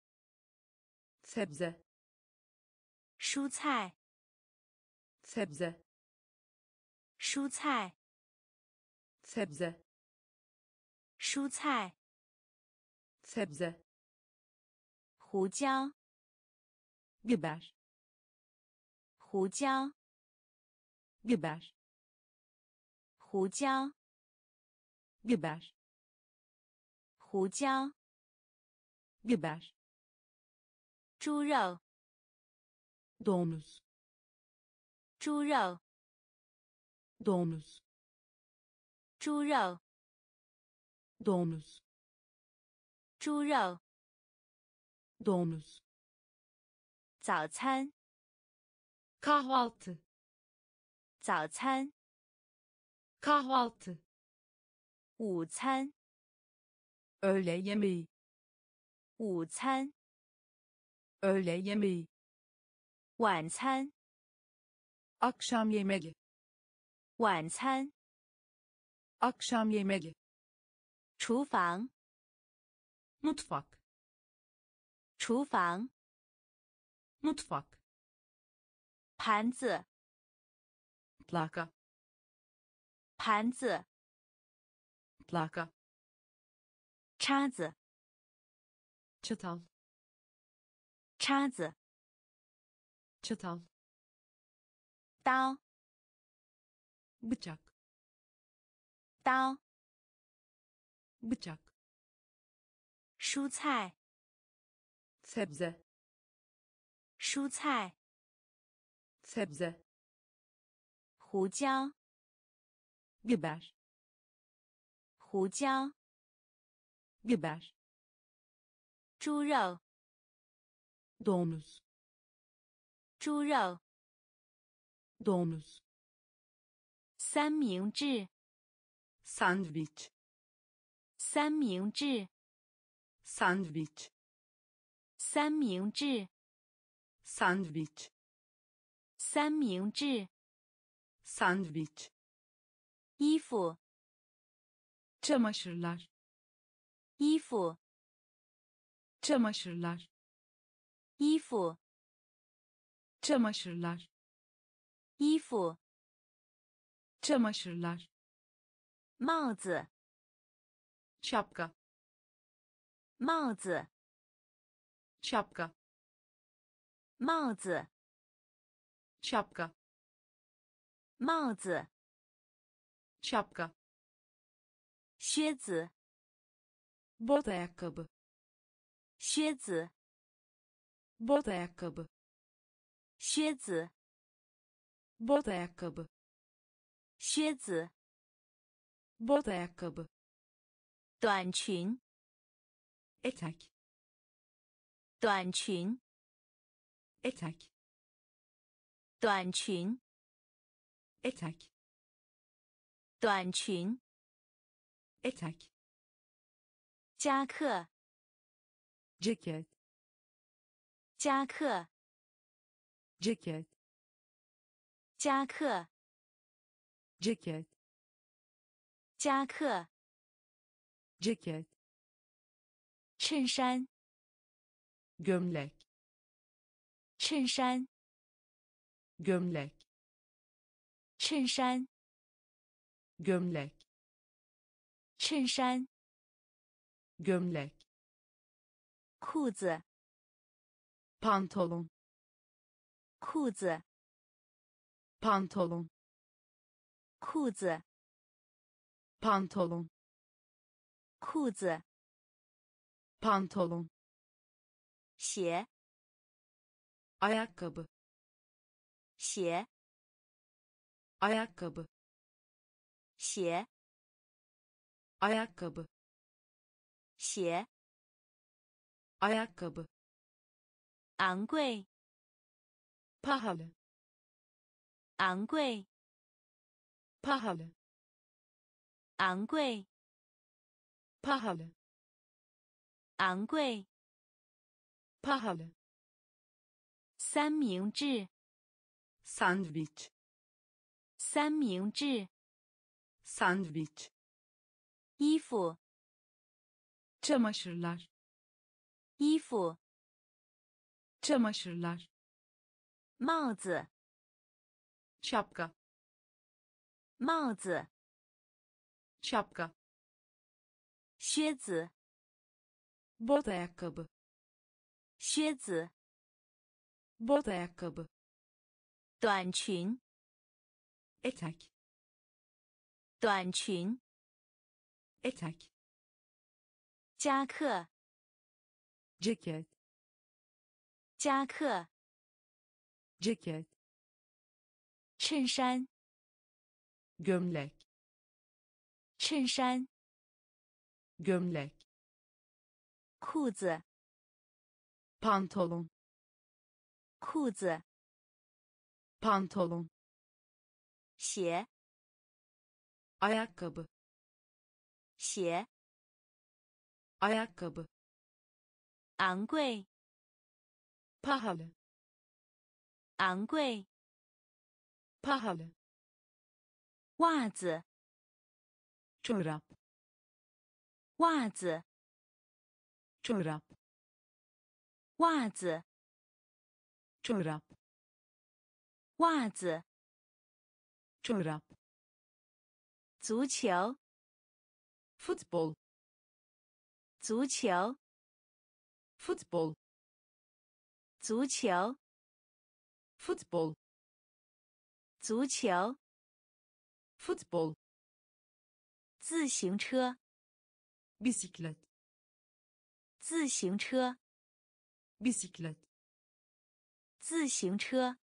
蔬菜。蔬菜，sebze 蔬菜，sebze 胡椒，biber 胡椒，biber 胡椒，biber 胡椒，biber 猪肉，domuz 猪肉，domuz 猪肉， domuz 猪肉， domuz 早餐， kahvaltı 早餐， kahvaltı 午餐， öğle yemeği 午餐， öğle yemeği 晚餐， akşam yemeği 晚餐，akşam yemeği 厨房，mutfak 厨房，mutfak 盘子，plaka 盘子，plaka 叉子，çatal 叉子，çatal 刀，bıçak 刀，bıçak 蔬菜，sebze 蔬菜，sebze 胡椒，biber 胡椒，biber 猪肉，domuz 猪肉，domuz 三明治，，sandwich，三明治，，sandwich，三明治，，sandwich，三明治。，sandwich，衣服，çamaşırlar 衣服，çamaşırlar 衣服，çamaşırlar 衣服。çamaşırlar 帽子， şapka 帽子， şapka 帽子， şapka 帽子。 şapka 靴子， bot ayakkabı 靴子， bot ayakkabı 靴子， bot ayakkabı 靴子。bot ayakkabı 短裙，etek 短裙，etek 短裙，etek 短裙。etek 夹克，ceket 夹克，ceket 夹克，ceket 夹克。 ceket 衬衫， gömlek 衬衫， gömlek 衬衫， gömlek 衬衫。 gömlek 裤子， pantolon 裤子， pantolon 裤子，pantolon 裤子。pantolon 鞋，ayakkabı 鞋，ayakkabı 鞋，ayakkabı 鞋。ayakkabı 昂贵，pahalı 昂贵，pahalı 昂贵， pahalı 昂贵。 pahalı 三明治， sandviç 三明治。 sandviç 衣服， çamaşırlar 衣服。 çamaşırlar 帽子， şapka 帽子。şapka 靴子，bot ayakkabı 靴子。bot ayakkabı 短裙，etek 短裙。etek 夹克，ceket 夹克。ceket 衬衫，gömlek 衬衫。 gömlek 裤子， pantolon 裤子。 pantolon 鞋， ayakkabı 鞋。 ayakkabı 昂贵， pahalı 昂贵。 pahalı 袜子，çorap 袜子，çorap 袜子，çorap 袜子。çorap 足球，futbol 足球，futbol 足球，futbol 足球。Futbol 自行车，bisiklet 自行车，bisiklet 自行车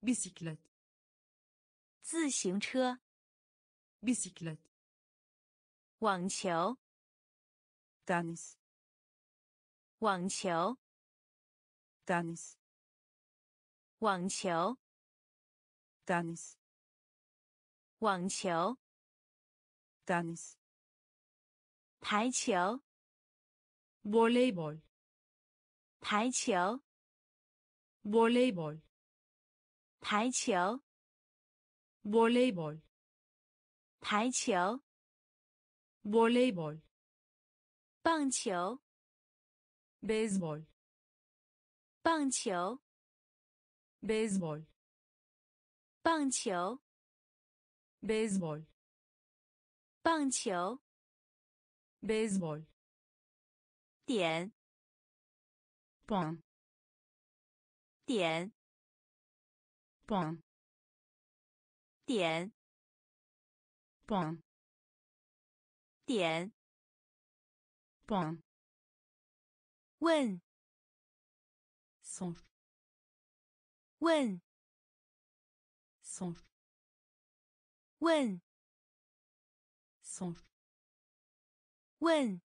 ，bisiklet 自行车。bisiklet 网球，tenis 网球，tenis 网球。tenis 网球，，tennis，排球，，volleyball，排球，，volleyball，排球，，volleyball，排球，，volleyball，棒球，，baseball，棒球，，baseball，棒球，beyzbol, 棒球，baseball 点，puan, 点，puan, 点，puan, 点，puan, 问，sor, 问，sor, 问，sor, 问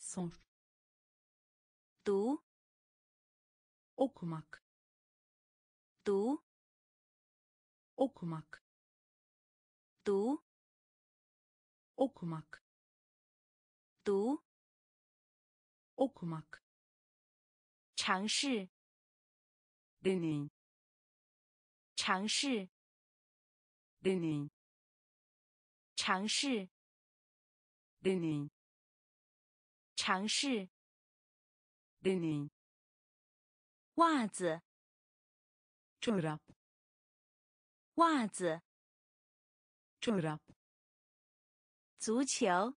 ，sor, 读，okumak, 读，okumak, 读，okumak, 读，okumak, 尝试，deney, 尝试，deney, 尝试，deney, 尝试，deney, 袜子，çorap, 袜子，çorap, 足球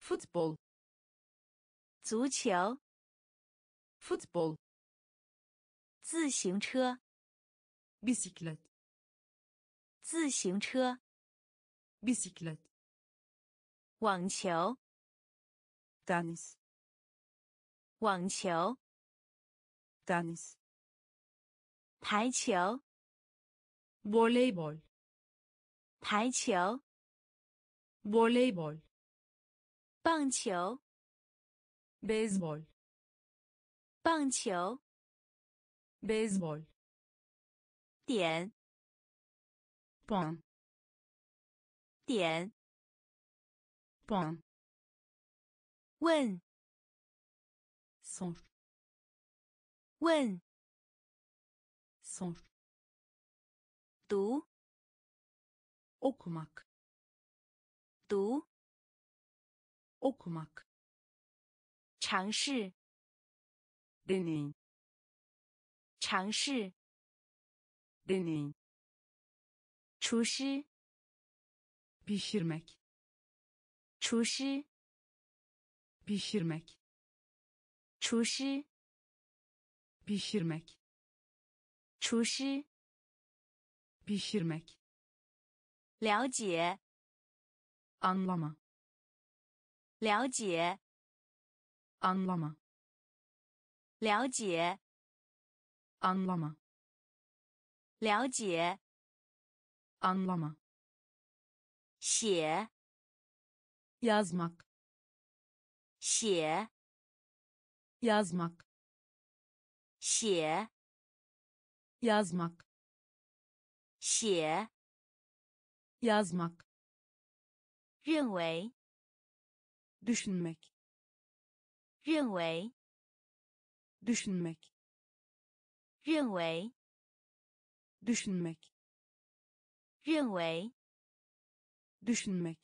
，futbol, 足球，futbol, 自行车，bisiklet, 自行车，bisiklet, 网球，，tennis，网球，，tennis，排球，voleybol, 排球，voleybol, 棒球，，baseball，棒球，，baseball，点，点问问读，okumak, 读，okumak, 尝试，deney, 尝试，deney, 厨师， pişirmek, 厨师， pişirmek, 厨师， pişirmek, 厨师， pişirmek, 了解， anlama, 了解， anlama, 了解， anlama, 了解， anlama, 写， yazmak, 写， yazmak, 写， yazmak, 写， yazmak, 认为， düşünmek, 认为， düşünmek, 认为， düşünmek, 认为， düşünmek,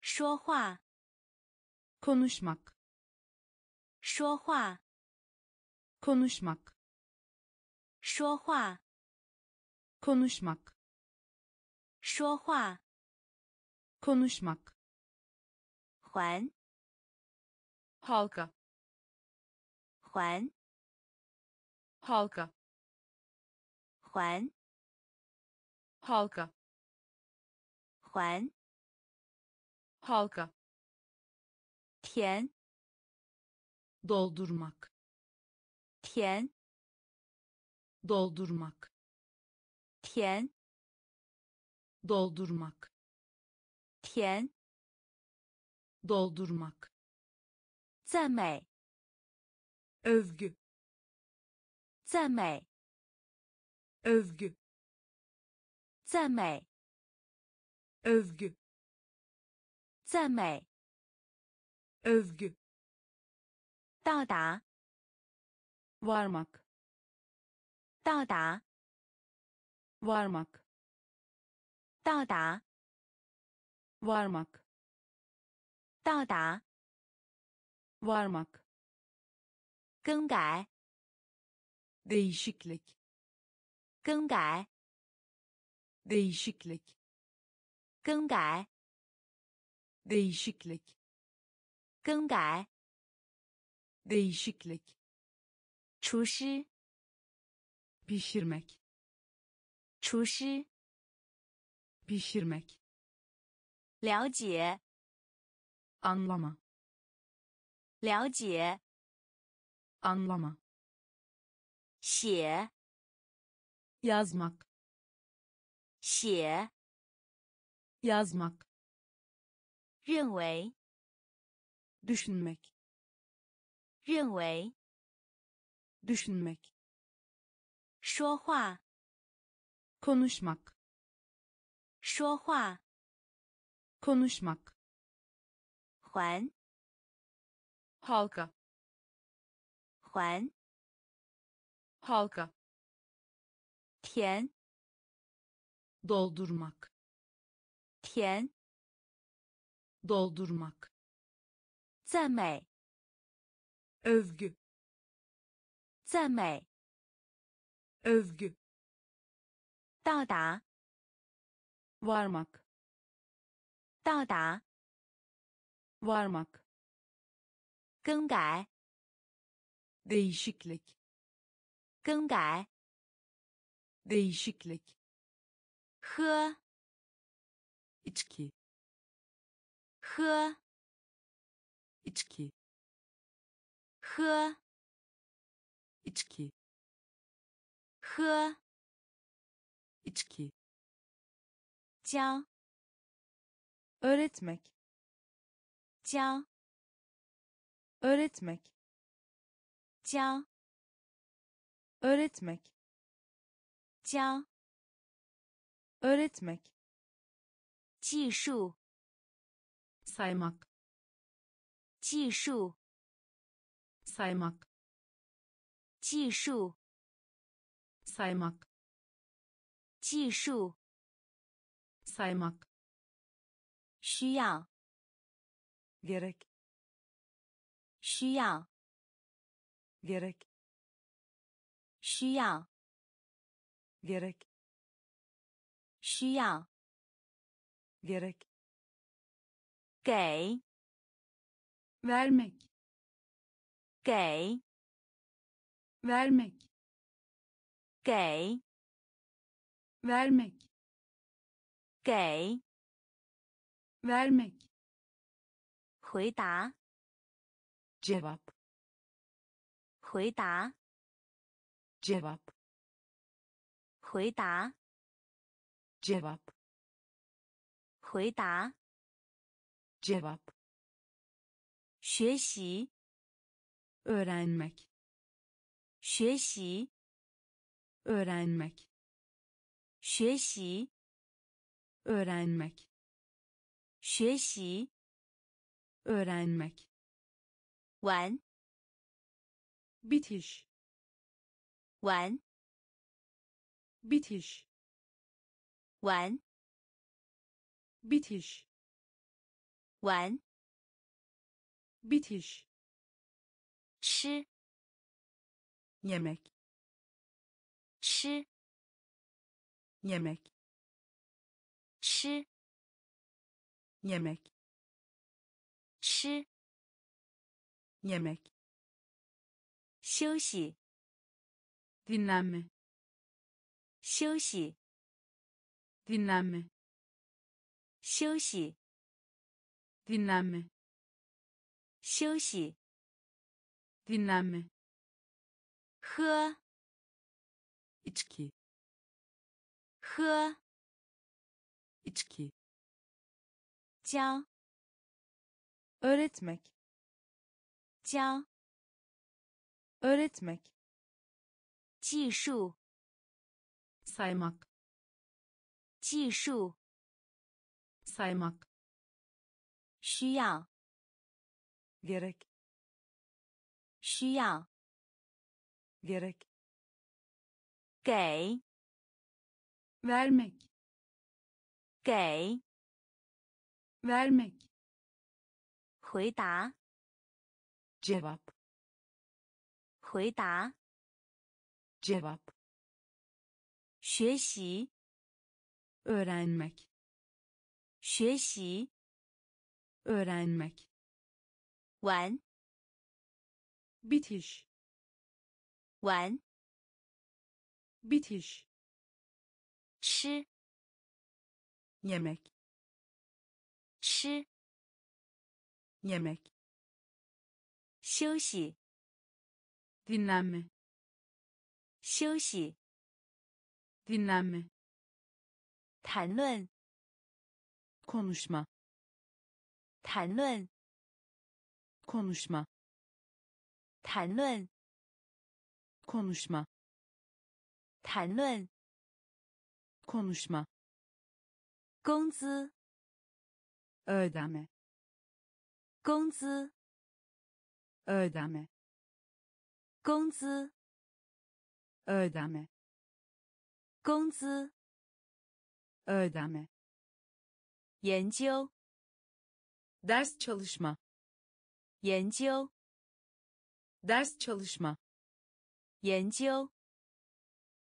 说话， konuşmak, 说话， konuşmak, 说话， konuşmak, 说话， konuşmak, 环， halka, 环， halka, 环， halka, 环， halka, 填， doldurmak, 填， doldurmak, 填， doldurmak, 填， doldurmak, 赞美， övgü, 赞美， övgü, 赞美，övgü 赞美，övgü 到达，varmak 到达，varmak 到达，varmak 到达，varmak 更改，değişiklik 更改，değişiklik 更改， değişiklik 更改， değişiklik 厨师， pişirmek 厨师， pişirmek 了解， anlama 了解， anlama 写， yazmak 写， yazmak 认为， düşünmek 认为， düşünmek 说话， konuşmak 说话， konuşmak 环， halka 环， halka 填， doldurmak 填， doldurmak 赞美， övgü 赞美， övgü 到达， varmak 到达， varmak 更改， değişiklik 更改， değişiklik 喝， içki 喝， içki 喝， içki 喝， içki 教， öğretmek 教， öğretmek 教， öğretmek 教， öğretmek 技术， saymak 技术， saymak 技术， saymak 技术， saymak 需要， gerek 需要， gerek 需要， gerek 需要，gerek 给，vermek 给，vermek 给，vermek 给，vermek 回答，cevap 回答，cevap 回答，cevap 回答， cevap 学习， öğrenmek 学习， öğrenmek 学习， öğrenmek 学习， öğrenmek 玩， bitiş 玩， bitiş 玩，bitiş 玩，bitiş 吃，yemek 吃，yemek 吃，yemek 吃，yemek 休息，dinlenme 休息，dinlenme 休息，dinlenme 休息，dinlenme 喝，içki 喝，içki 教，öğretmek 教，öğretmek 技术，saymak 技术 saymak 需要 gerek 需要 gerek 给 vermek 给 vermek 回答 cevap 回答 cevap 学习 öğrenmek 学习 öğrenmek 玩 bitiş 玩 bitiş 吃 yemek 吃 yemek 休息 dinlenme 休息 dinlenme 谈论 konuşma 谈论 konuşma 谈论 konuşma 谈论 konuşma 工资 ödeme 工资 ödeme 工资 ödeme 工资 ödeme 研究 ders çalışma 研究 ders çalışma 研究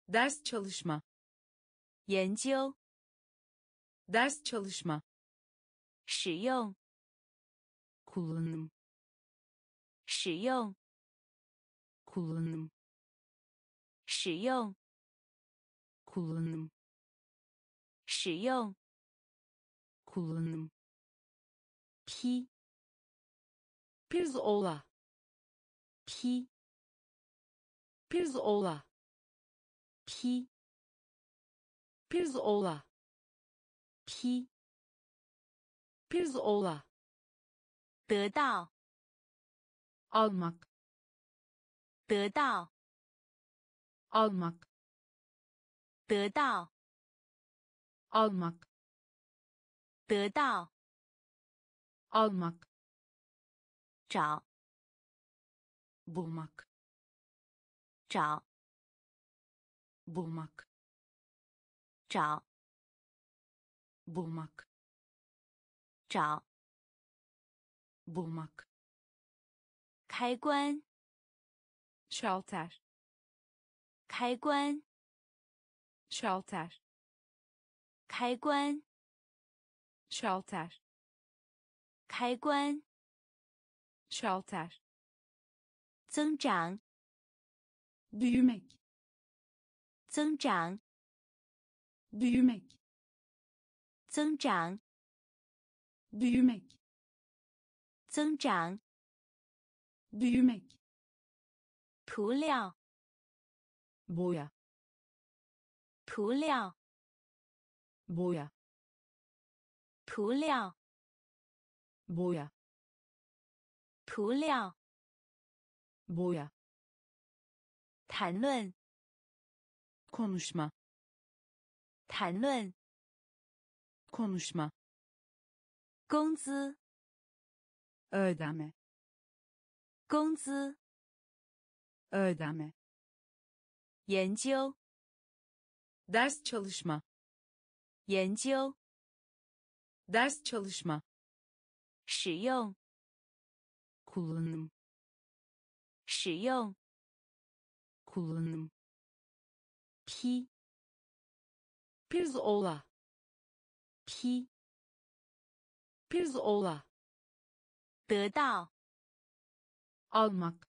ders çalışma 研究 ders çalışma 使用 kullanım 使用 kullanım 使用 kullanım 使用 pirzola 批 pirzola 批 pirzola 批 pirzola 得到 almak 得到 almak 得到 almak 得到 almak 找 bulmak 找 bulmak 找 bulmak 找 bulmak 开关 şalter 开关 şalter 开关，shelter，开关，shelter，增长 büyümek 增长 büyümek 增长 büyümek 增长 büyümek 涂料 boya 涂料 boya 涂料 boya 涂料 boya 谈论 konuşma 谈论 konuşma 工资 ödeme 工资 ödeme 研究 ders çalışma 研究 ders çalışma 使用 kullanım 使用 kullanım 批 pirzola 批 pirzola 得到 almak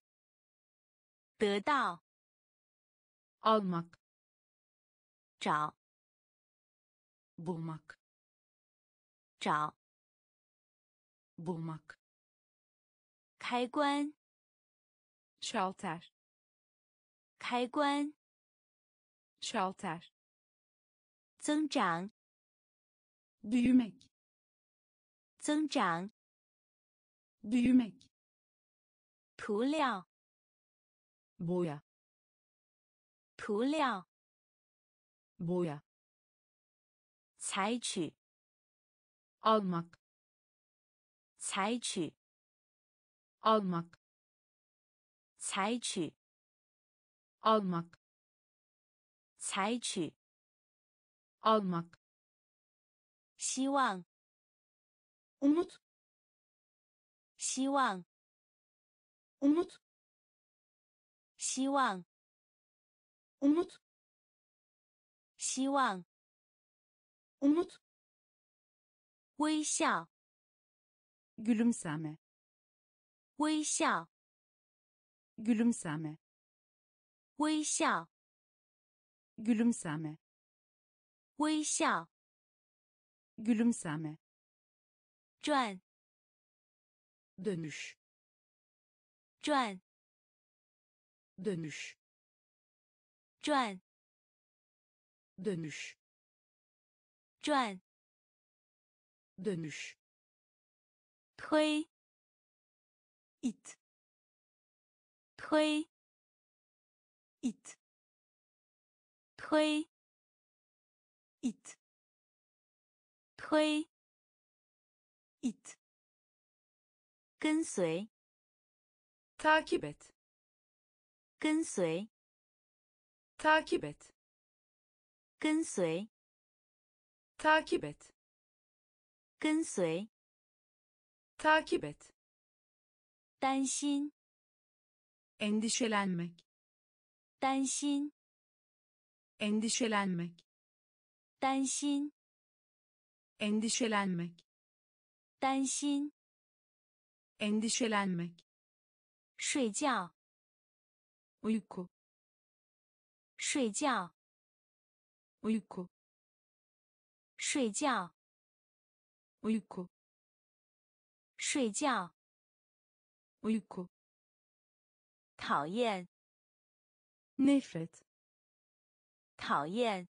得到 almak 找 bulmak 找 bulmak 开关 şalter 开关 şalter 增长 büyümek 增长 büyümek 涂料 boya 涂料 boya 采取 almak 采取 almak 采取 almak 采取 almak 希望 umut 希望 umut 希望 umut 希望 umut 微笑 gülümseme 微笑 gülümseme 微笑 gülümseme 微笑 gülümseme 转 dönüş 转 dönüş 转 dönüş 转 dönüş 推 it 推 it 推 it 推 it 跟随 takip et 跟随 takip et 跟随 takip et 跟随 takip et 担心 endişelenmek 担心 endişelenmek 担心 endişelenmek 担心 endişelenmek 睡觉 uyku 睡觉 uyku 睡觉 uyku 睡觉 uyku 讨厌 nefret 讨厌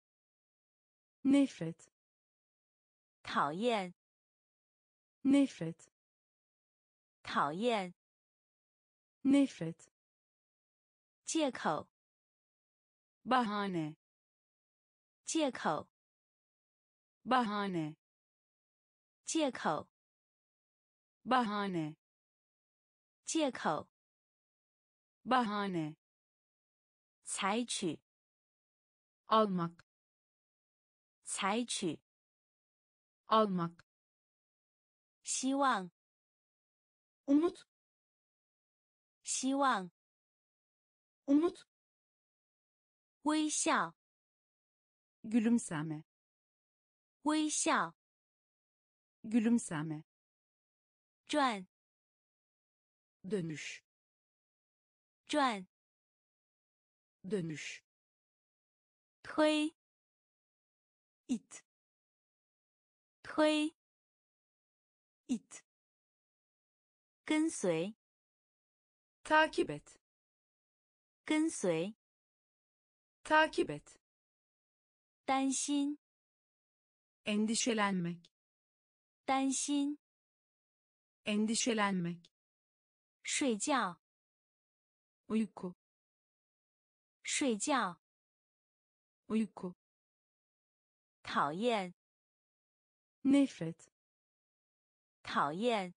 nefret 讨厌 nefret 讨厌 nefret 借口 bahane 借口 bahane 借口 bahane 借口 bahane 采取 almak 采取 almak 希望 umut 希望 umut 微笑 gülümseme 微笑 gülümseme 转 dönüş 转 dönüş 推 it 推 it 跟随 takip et 跟随 takip et 担心 endişelenmek 担心 endişelenmek 睡觉 uyku 睡觉 uyku 讨厌 nefret 讨厌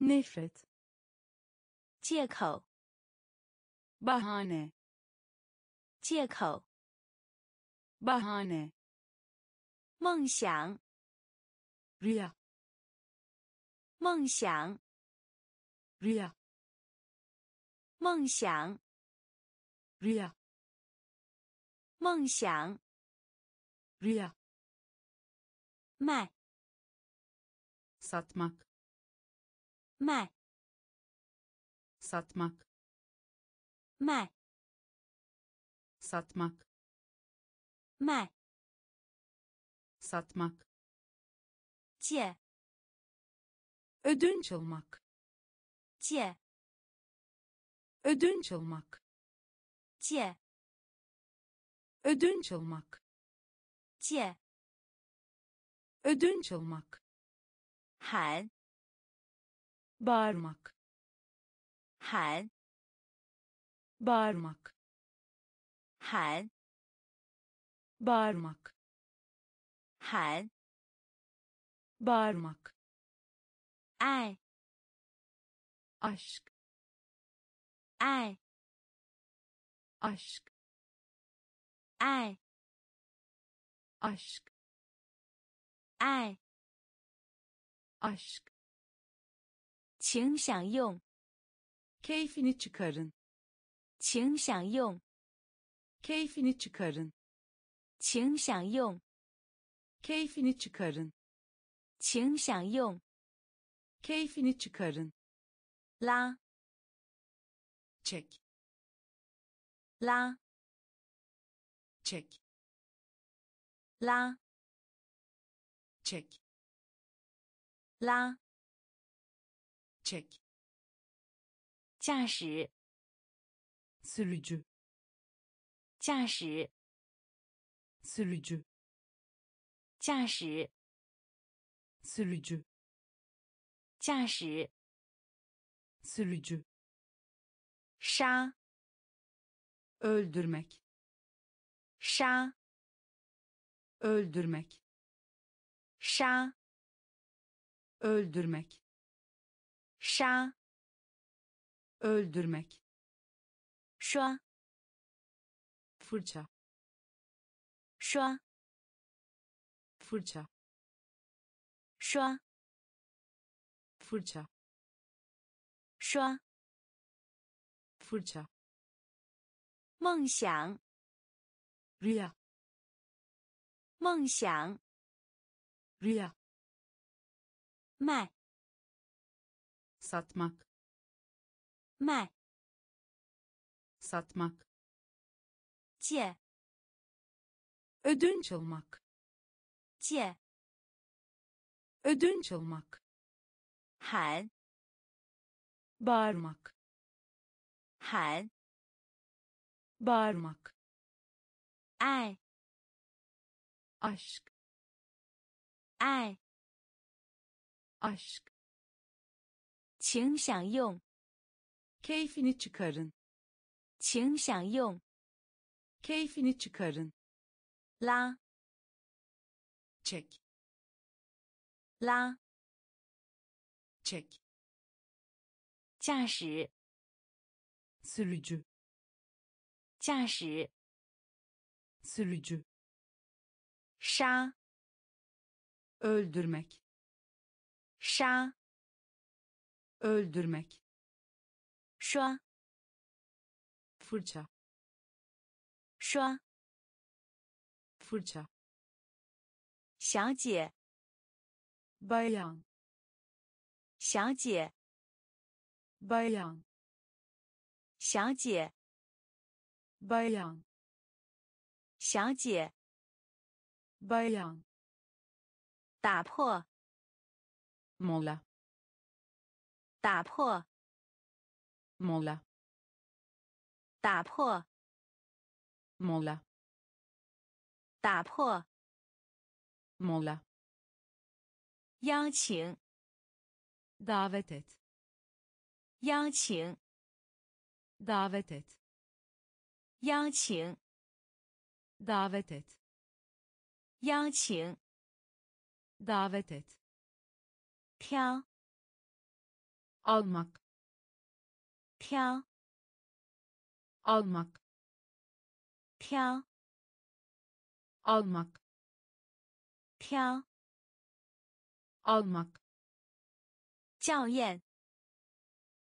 nefret 借口 bahane 借口 bahane 梦想 rüya 梦想 rüya 梦想 rüya 梦想 rüya 卖 satmak 卖 satmak 卖 satmak 卖 satmak. Cie ödünç almak. Cie ödünç almak. Cie ödünç almak. Cie ödünç almak. Hal. Bağırmak. Hal. Bağırmak. Hal. Bağırmak. 喊 bağırmak 爱 aşk 爱 aşk 爱 aşk 爱， aşk 请享用， keyfini çıkarın 请享用， keyfini çıkarın 请享用， keyfini çıkarın 请享用， keyfini çıkarın 拉 çek 拉 çek 拉 çek 拉， çek 驾驶， sürücü 驾驶， sürücü 驾驶， sürücü 驾驶， sürücü 杀， öldürmek 杀， öldürmek 杀， öldürmek 杀， öldürmek 刷， fırça 刷， fırça 刷， fırça 刷， fırça 梦想， rüya 梦想， rüya 卖， satmak 卖， satmak 借， ödünç almak 借， ödünç almak 喊， bağırmak 喊， bağırmak 爱， aşk 爱， aşk 请享用， keyfini çıkarın 请享用， keyfini çıkarın 拉 çek 拉， çek 驾驶， sürücü 驾驶， sürücü 杀， öldürmek 杀， öldürmek 刷， fırça 刷， fırça 小姐，bayan 小姐，bayan 小姐，bayan 小姐，bayan 打破，mola 打破，mola 打破，mola 打破，mola 邀请，davet et 邀请，davet et 邀请，davet et 邀请，davet et 挑，almak 挑，almak 挑，almak 挑，almak 校验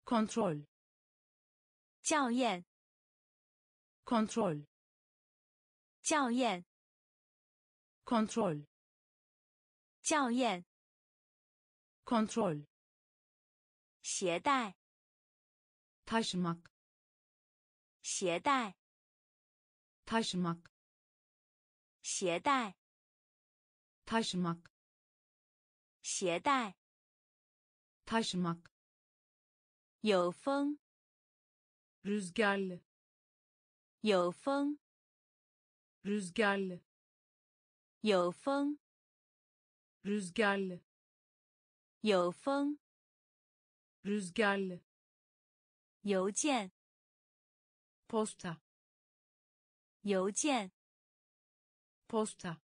，kontrol 校验，kontrol 校验，kontrol 校验，kontrol 携带，taşımak 携带，taşımak 携带，taşımak 携带， taşımak 有风， rüzgarlı 有风， rüzgarlı 有风， rüzgarlı 有风， rüzgarlı 邮件， posta 邮件， posta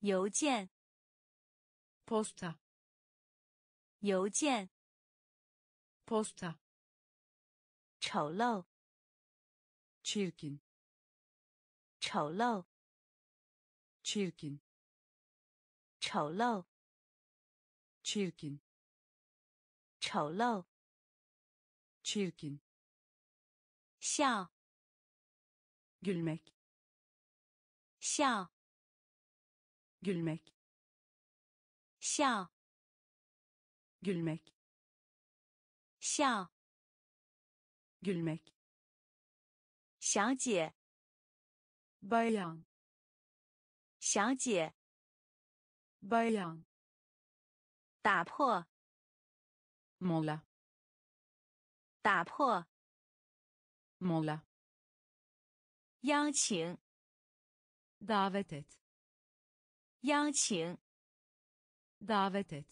邮件，posta 邮件，posta 丑陋，çirkin 丑陋，çirkin 丑陋，çirkin 丑陋，çirkin 笑，gülmek 笑，gülmek 笑， gülmek 笑， gülmek 小姐， bayan 小姐， bayan 打破， mola 打破， mola 邀请， davet et 邀请，davet et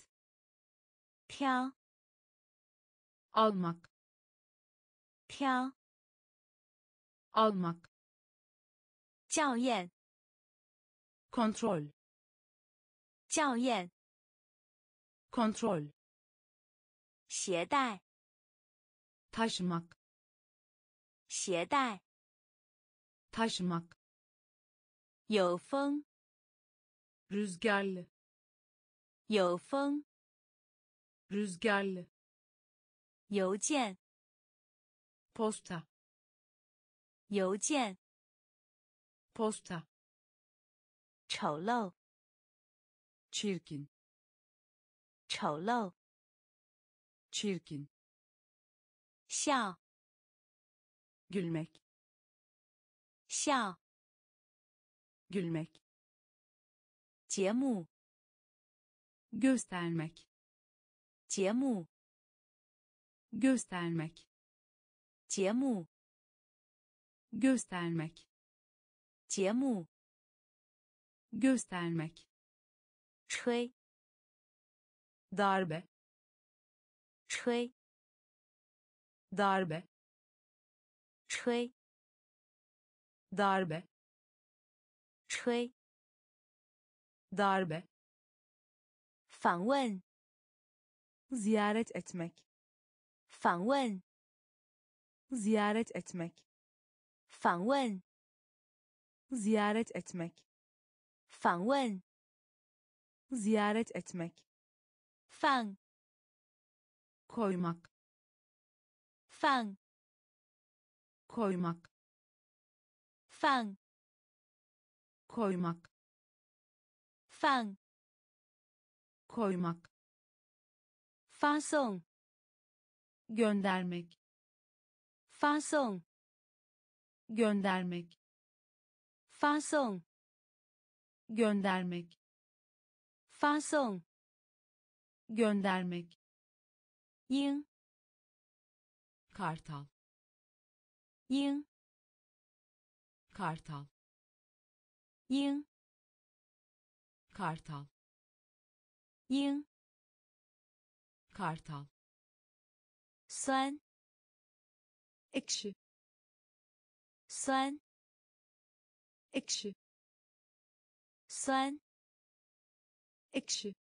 挑，almak 挑，almak 校验，kontrol 校验，kontrol 携带，taşımak 携带，taşımak 有风，rüzgarlı 有风， rüzgarlı 邮件， posta 邮件， posta 丑陋， çirkin 丑陋， çirkin 笑， gülmek 笑， gülmek 节目， göstermek 节目， göstermek 节目， göstermek 节目， göstermek 吹， darbe 吹， darbe 吹， darbe 吹， darbe 访问， ziyaret etmek, 访问， ziyaret etmek, 访问， ziyaret etmek, 访问， ziyaret etmek, 放， koymak 放， koymak 放， koymak Fan. 放 koymak. Fason göndermek. Fason göndermek. Fason göndermek. Fason göndermek. Ying. Kartal. Ying. Kartal. Ying kartal. Ying. Kartal. Sen. Ekşi. Sen. Ekşi. Sen. Ekşi.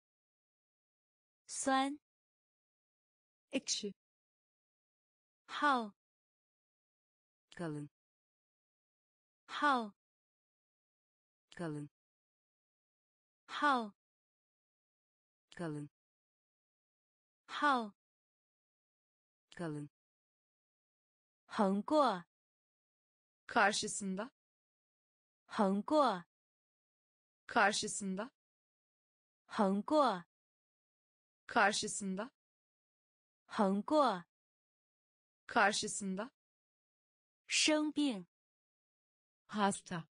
Sen. Ekşi. Hal. Kalın. Hal. Kalın. 号，kalın Hal.，kalın 横过，karşısında 横过，karşısında 横过，karşısında 横过，karşısında 生病，hasta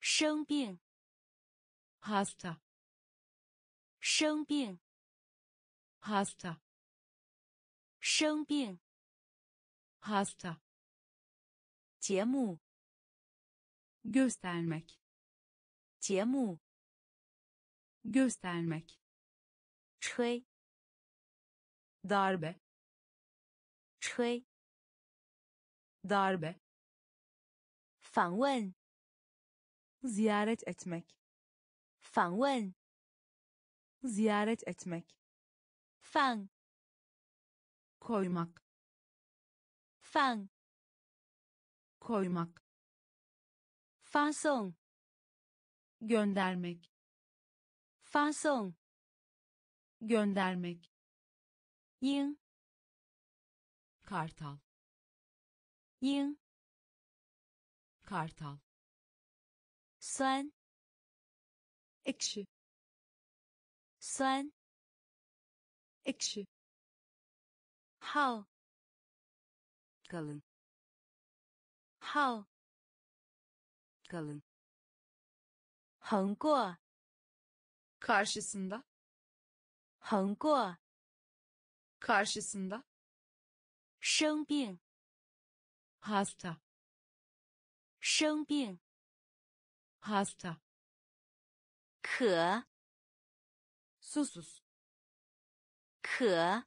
生病，hasta 生病， hasta 生病， hasta 节目， göstermek 节目， göstermek 吹， darbe 吹， darbe 访问， ziyaret etmek, 访问 ziyaret etmek. Fan koymak. Fan koymak. Fansong göndermek. Fansong göndermek. Ying kartal. Ying kartal. Sen ekşi 酸 ekşi 号 kalın 号 kalın 横过 karşısında 横过 karşısında 生病 hasta 生病 hasta 渴 susuz 渴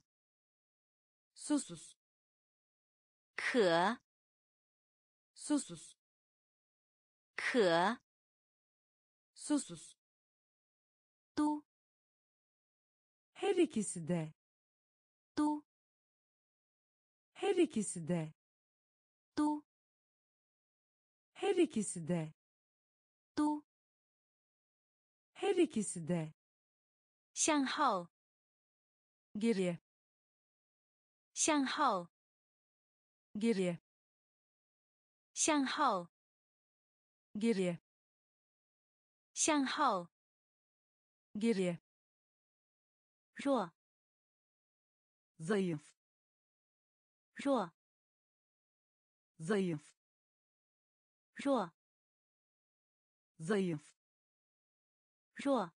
susuz 渴 susuz 渴 susuz 都 her ikisi de 都 her ikisi de 都 her ikisi de 都 her ikisi de 向后 geriye 向后 geriye 向后 geriye 向后 geriye 弱 zayıf 弱 zayıf 弱 zayıf 弱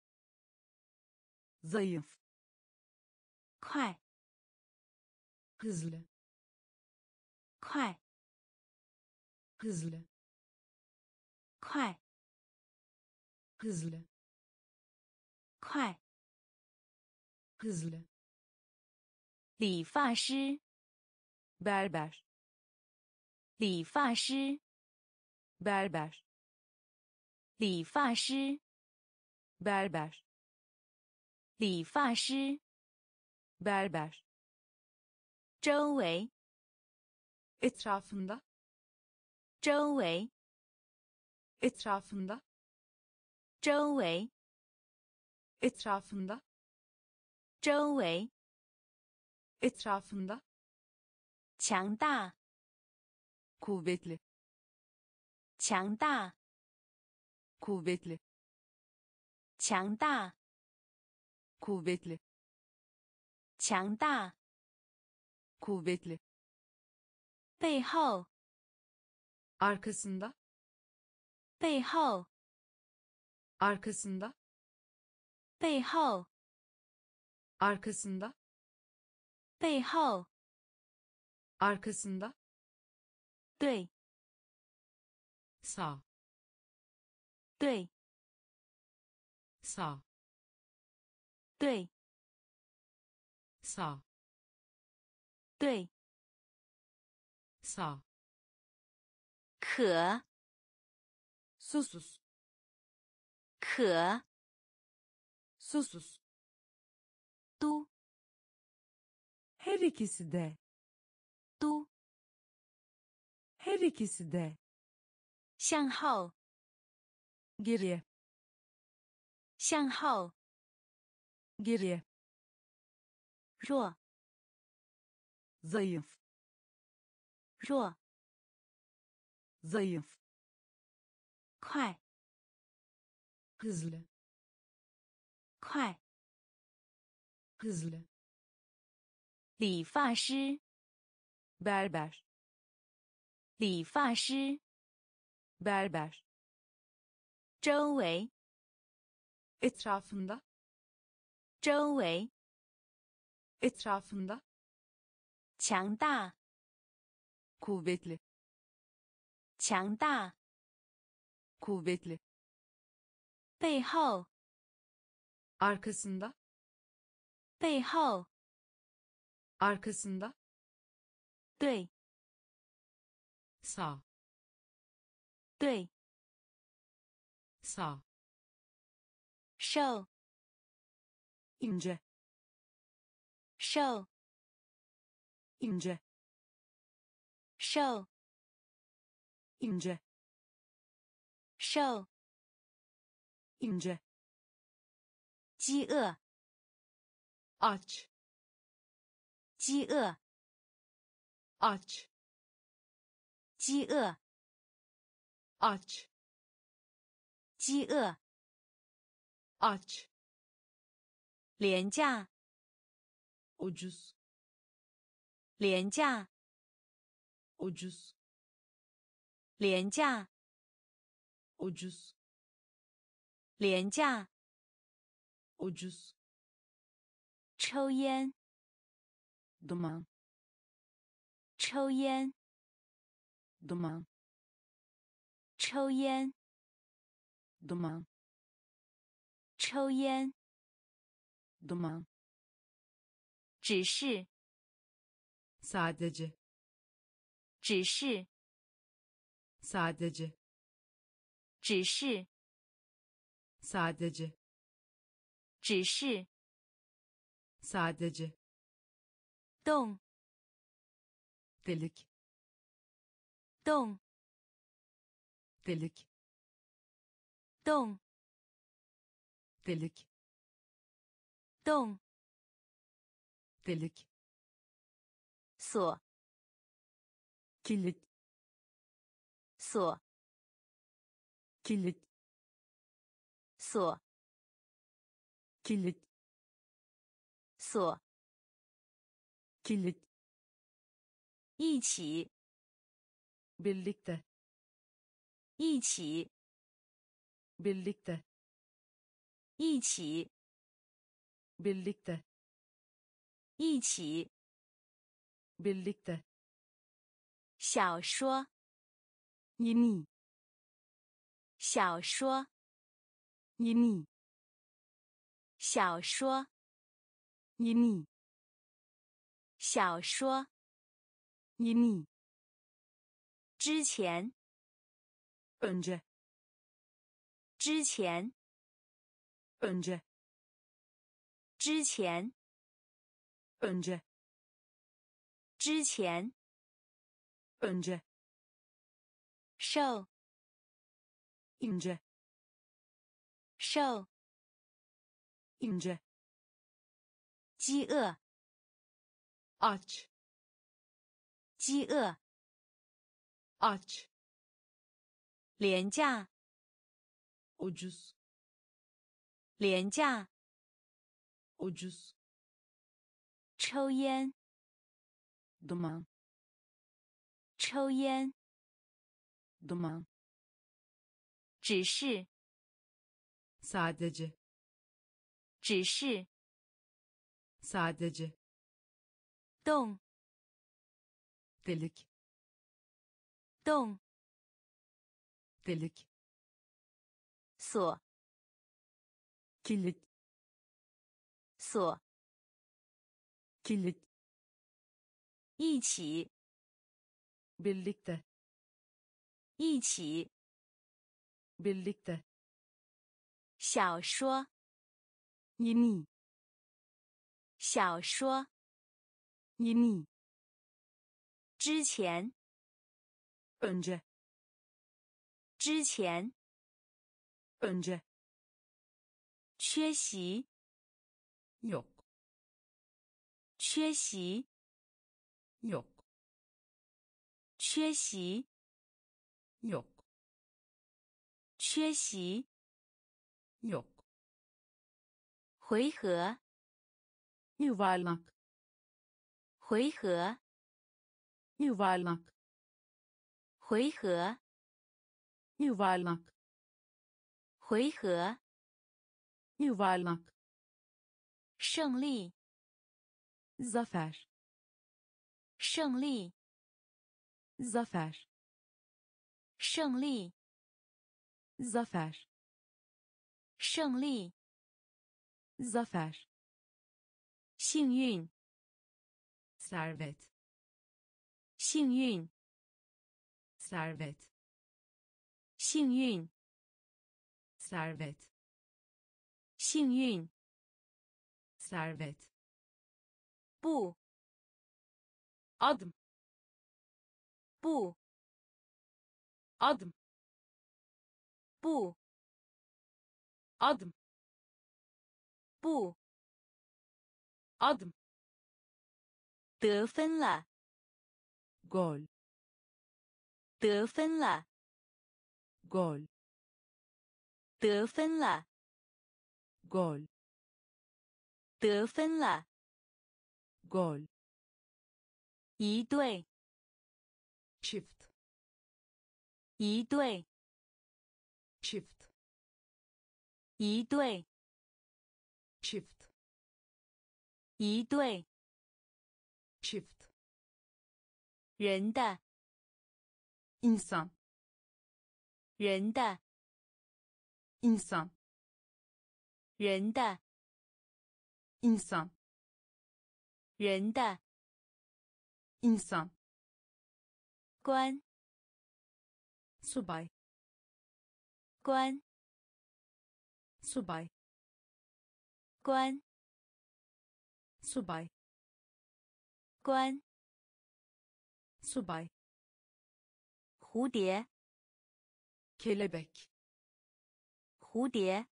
zayıf 快 hızlı 快 hızlı 快 hızlı 快 hızlı 理发师 berber 理发师 berber 理发师 berber 理发师 berber 周围 etrafında 周围 etrafında 周围 etrafında 周围 etrafında 强大 kuvvetli 强大 kuvvetli 强大 kuvvetli 强大 kuvvetli 背后 arkasında 背后 arkasında 背后 arkasında 背后 arkasında 对 sağ 对 sağ 对 sağ 对 sağ 渴 susuz 渴 susuz 都 her ikisi de 都 her ikisi de 向后 geriye 向后 geriye 弱 zayıf 弱 zayıf 快 hızlı 快 hızlı 理发师 berber 理发师 berber 周围 etrafında 周围 etrafında 强大 kuvvetli 强大 kuvvetli 背后 arkasında 背后 arkasında 对 sağ 对 sağ 瘦，ince 瘦，ince 瘦，ince 瘦，ince 饥饿，aç 饥饿，aç 饥饿，aç 饥饿，aç 廉价，ucuz 廉价，ucuz 廉价，ucuz 廉价，ucuz 抽烟，duman 抽烟，duman 抽烟，duman 抽烟，duman 只是，sadece 只是，sadece 只是，sadece 只是，sadece 洞，delik 洞，delik 动，贝勒动锁，锁，锁锁锁锁锁进的一起一起一起，birlikte 一起，birlikte 小说，yeni 小说，yeni 小说，yeni 小说，yeni 之前，önce 之前，önce 之前，önce 之前，önce 瘦，ince 瘦，ince 饥饿，aç 饥饿，aç 廉价，ucuz 廉价，ucuz 抽烟，duman 抽烟，duman 只是，sadece 只是，sadece 动，delik 动，delik 锁，kilit 锁，kilit 一起，birlikte 一起，birlikte 小说，yeni 小说，yeni 之前，önce 之前，önce 缺席，yok 缺席，yok 缺席，yok 缺席，yok 回合，yuvarlak 回合，yuvarlak 回合，yuvarlak 回合，yuvarlak 胜利， zafer 胜利， zafer 胜利， zafer 胜利， zafer 幸运， servet 幸运， servet 幸运， servet 幸运，servet, 不，adım, 不，adım, 不，adım, 不，adım, 得分了，gol, 得分了，gol, 得分了，gol, 得分了，Goal，一对，Shift. 一对，Shift. 一对，Shift. 一对，Shift. 人的，insan, 人的，insan, 人的，insan, 人的，insan, 官，subay, 官，subay, 官，subay, 官，subay, 蝴蝶，kelebek, 蝴蝶，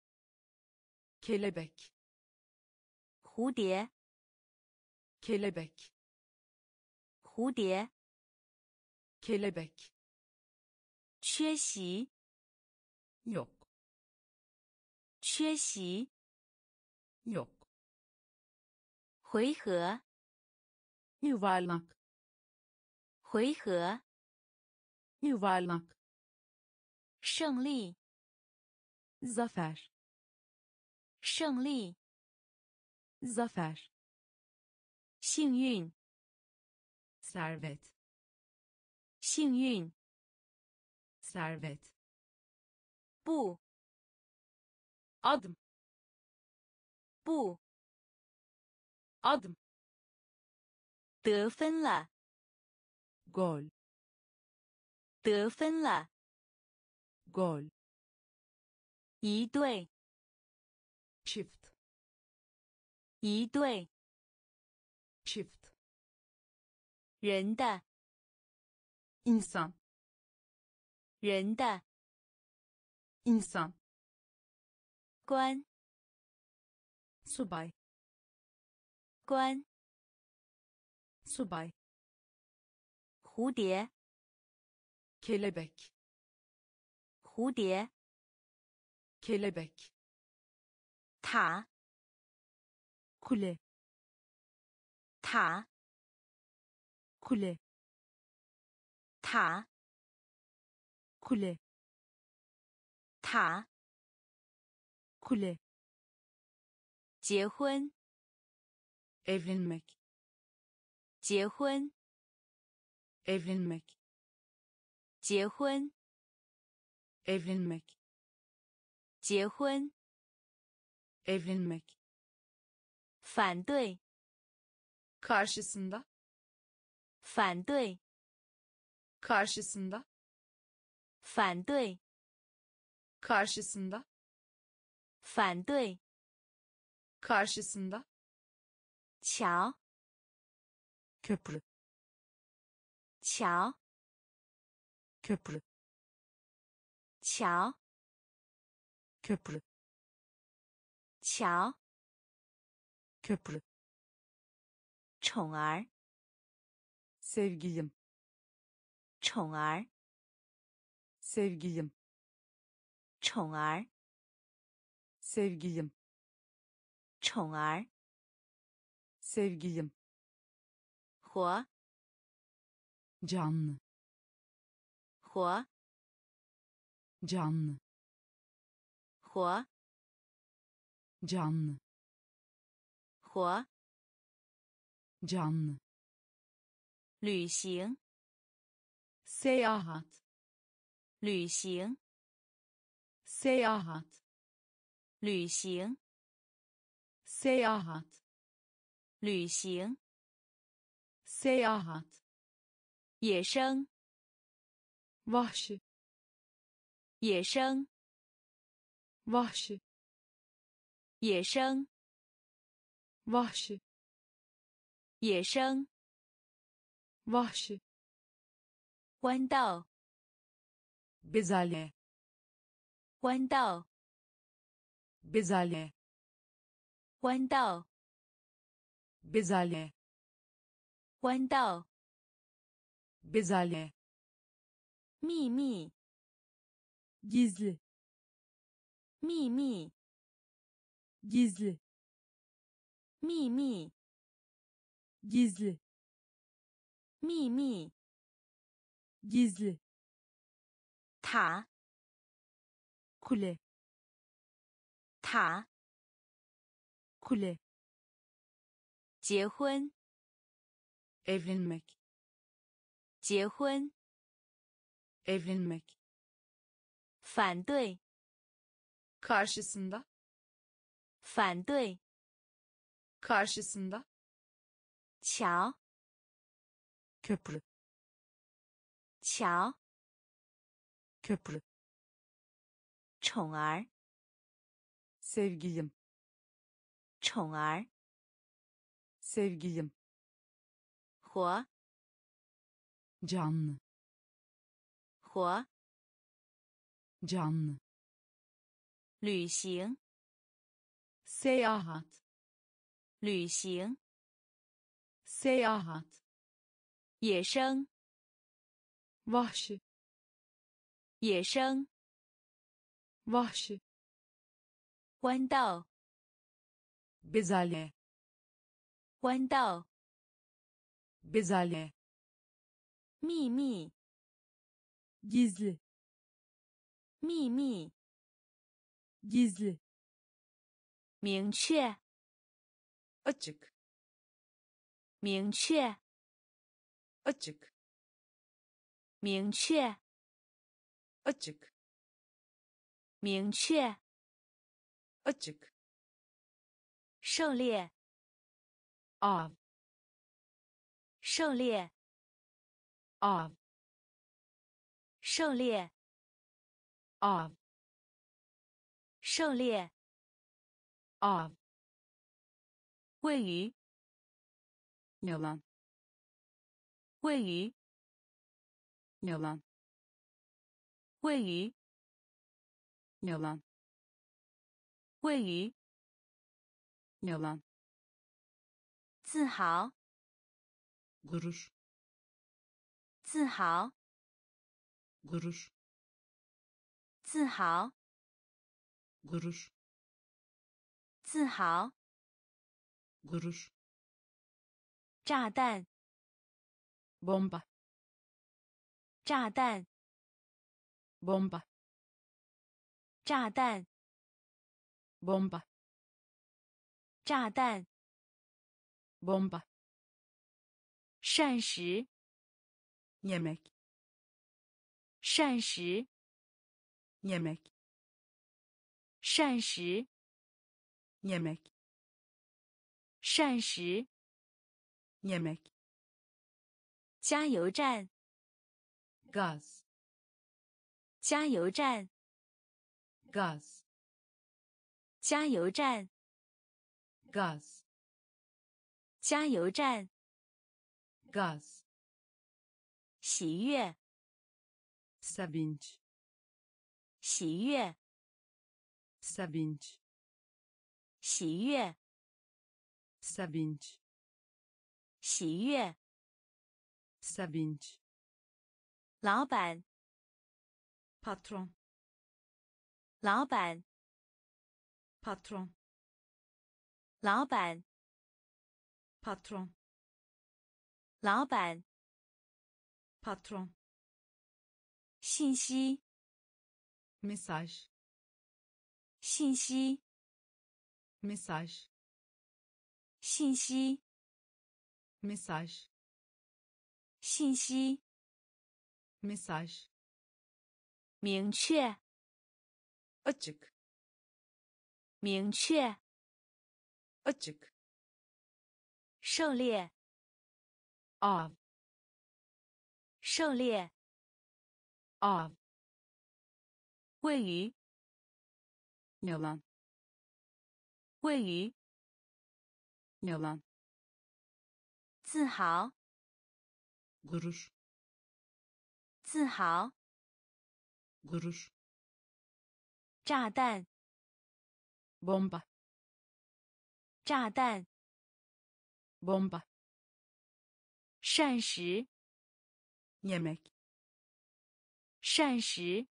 kelebek, 蝴蝶， kelebek, 蝴蝶， kelebek, 缺席， yok, 缺席， yok, 回合， yuvarlak, 回合， yuvarlak, 胜利， zafer, 胜利，zafer, 幸运，servet, 幸运，servet, 不，adım, 不，adım, 得分了，gol, 得分了，gol, 一对，çift, 一对，Shift，人的，insan, 人的，insan, 官，subay, 官，subay, 蝴蝶，kelebek, 蝴蝶，kelebek, 塔，kule, 塔，kule, 塔，kule, 塔，kule, 结婚，evlenmek, 结婚，evlenmek, 结婚，evlenmek, 结婚，evlenmek, 反对， karşısında, 反对， karşısında, 反对， karşısında, 反对， karşısında, 桥， köprü, 桥， köprü, 桥， köprü, 桥，köprü, 宠儿，sevgilim, 宠儿，sevgilim, 宠儿，sevgilim, 宠儿，sevgilim, 活，canlı, 活，canlı, 活，canlı, 活，canlı, 旅行，seyahat, 旅行，seyahat, 旅行，seyahat, 旅行，seyahat, 野生，vahşi, 野生，vahşi, 野生，vahşi 野生，vahşi 豌豆，bezelye 豌豆，bezelye 豌豆，bezelye 豌豆，bezelye 秘密，gizli 秘密，gizli 秘密， gizli 秘密， gizli 塔， kule 塔， kule 结婚， evlenmek 结婚， evlenmek 反对， karşısında 反对， karşısında 桥， köprü 桥， köprü 宠儿， sevgilim 宠儿， sevgilim 活， canlı 活， canlı 旅行， seyahat 旅行，seyahat 野生，vahşi 野生，vahşi 豌豆，bezelye 弯道，bezelye 秘密，gizli 秘密，gizli 明确，açık 明确，açık 明确，açık 明确，açık 狩猎，av 狩猎，av 狩狩猎，av 位于，yalan 位于，yalan 位于，yalan 位于，yalan 自豪，gurur 自豪，gurur 自豪，gurur 自豪，gurur 炸弹，bomba 炸弹，bomba 炸弹，bomba 炸弹，bomba 膳食，yemek 膳食，yemek 膳食，yemek 膳食，yemek 加油站，gaz 加油站，gaz 加油站，gaz 加油站，gaz 喜悦，sevinç 喜悦，sevinç 喜悦，sevinç 喜悦，sevinç 老板，patron 老板，patron 老板，patron 老板，patron 信息，mesaj 信息，mesaj 信息，mesaj 信息，mesaj 明确，açık 明确，açık 狩猎，av 狩猎，av 位于，yalan 位于，yalan 自豪，gurur 自豪，gurur 炸弹，bomba 炸弹，bomba 膳食，yemek 膳食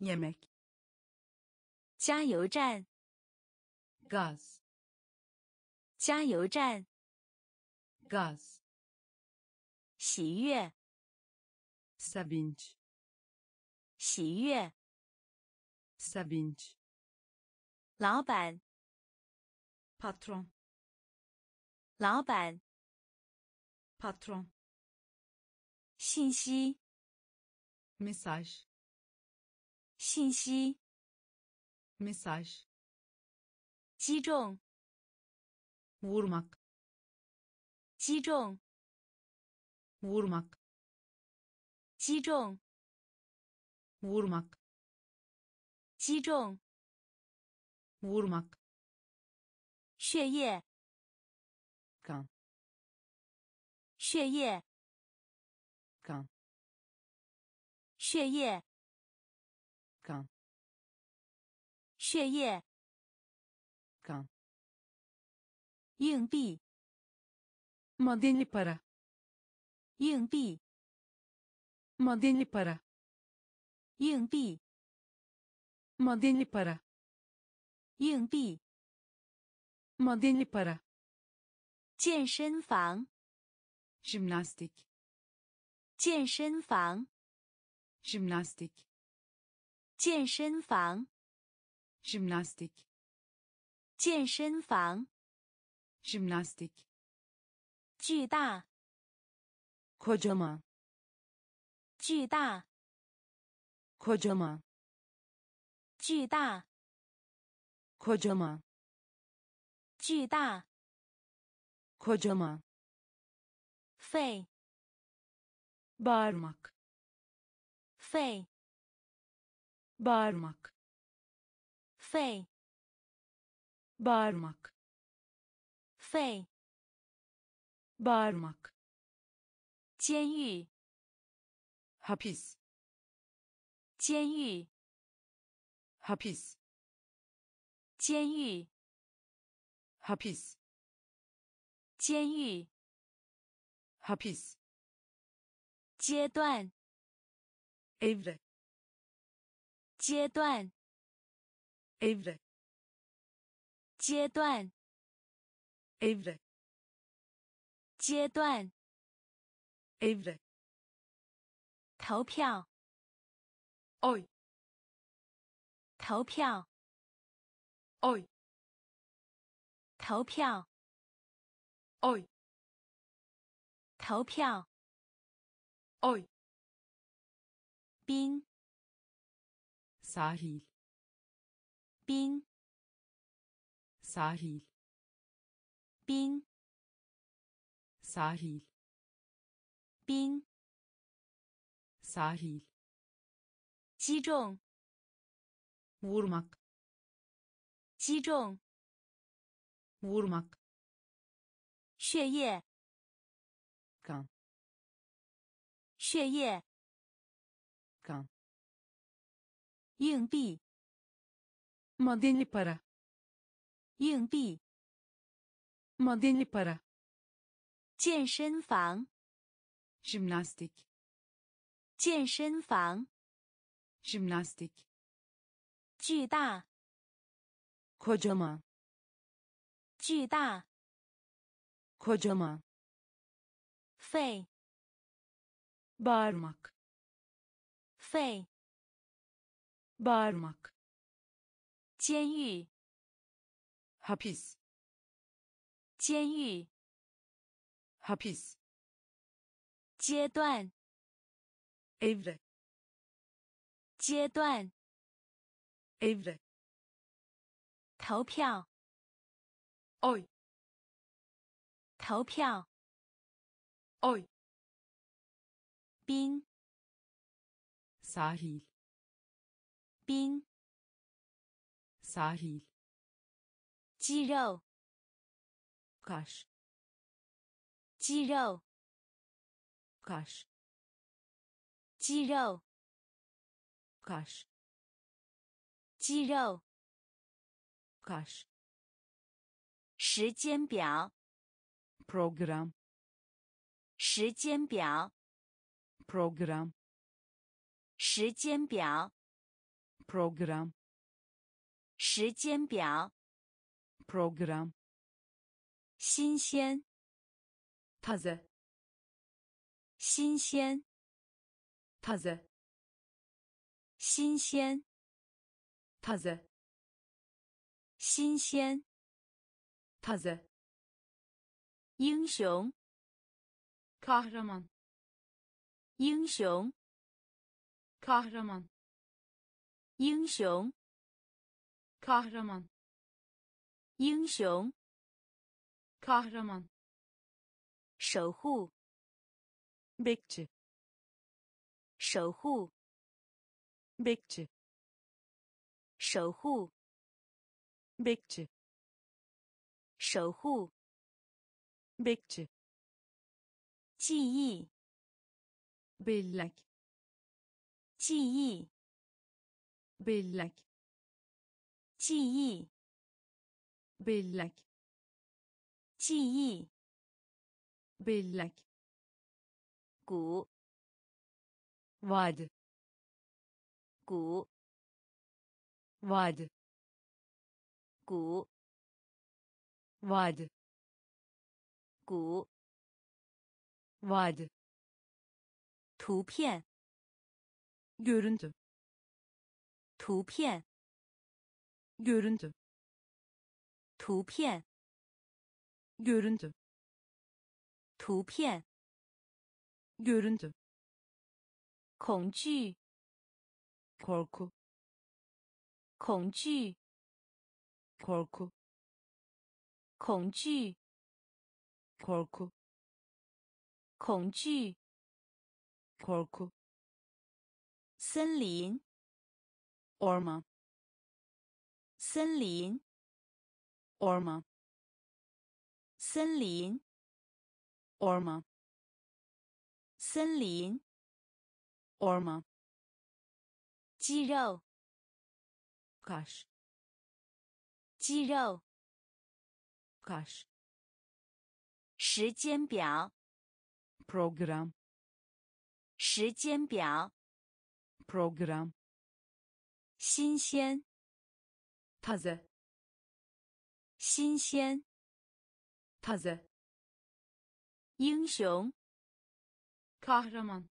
，yemek 加油站，gaz 加油站，gas 喜悦，sevinç 喜悦，sevinç 老板，patron, 老板，patron, 信息，mesaj 信息，mesaj 击中，vurmak 击中，vurmak 击中，vurmak 击中，vurmak 血液，kan 血液，kan 血液，kan 血液，硬币，madenli para 硬币，madenli para 硬币，madenli para 硬币，madenli para 健身房，，gymnastic，健身房，，gymnastic，健身房，，gymnastic，健身房，jimnastik 巨大， kocaman 巨大， kocaman 巨大， kocaman 巨大， kocaman 肺， bağırmak 肺， bağırmak 肺， bağırmak 肺，bağırmak 监狱，hapis 监狱，hapis 监狱，hapis 监狱，hapis 阶段，evre 阶段，evre 阶段，evre 阶段，evre 投票，oy 投票，oy 投票，oy 投票，oy 冰，sahil 冰，sahil 冰，sahil 冰，sahil 击中，vurmak 击中，vurmak 血液，kan 血液，kan 硬币，madenli para 硬币，madenli para 健身房， jimnastik 健身房， jimnastik 巨大， kocaman 巨大， kocaman 肺， bağırmak 肺， bağırmak 监狱， hapis 监狱，hapis 阶段，evre 阶段，evre 投票，oy 投票，oy 冰，sahil 冰，sahil 肌肉，kaş 肌肉，kaş 肌肉，kaş 肌肉。kaş 时间表，program 时间表，program 时间表，program 时间表。program 新鲜，taze 新鲜，taze 新鲜，taze 新鲜。taze 英雄，kahraman 英雄，kahraman 英雄，kahraman 英雄。kahraman 守护， bekçi 守护， bekçi 守护， bekçi 守护。 bekçi 记忆， bellek 记忆， bellek 记忆， bellek 记忆。bellek 鼓，vaadi 鼓，vaadi 鼓，vaadi 鼓。vaadi 图片，görüntü 图片，görüntü 图片，görüntü 图片。görüntü 恐惧，korku 恐惧，korku 恐惧，korku 恐惧。korku 森林，orman 森林，orman 森林，orman 森林。orman 肌肉，kaş 肌肉。kaş 时间表，program 时间表。program 新鲜，taze 新鲜。taze 英雄， kahraman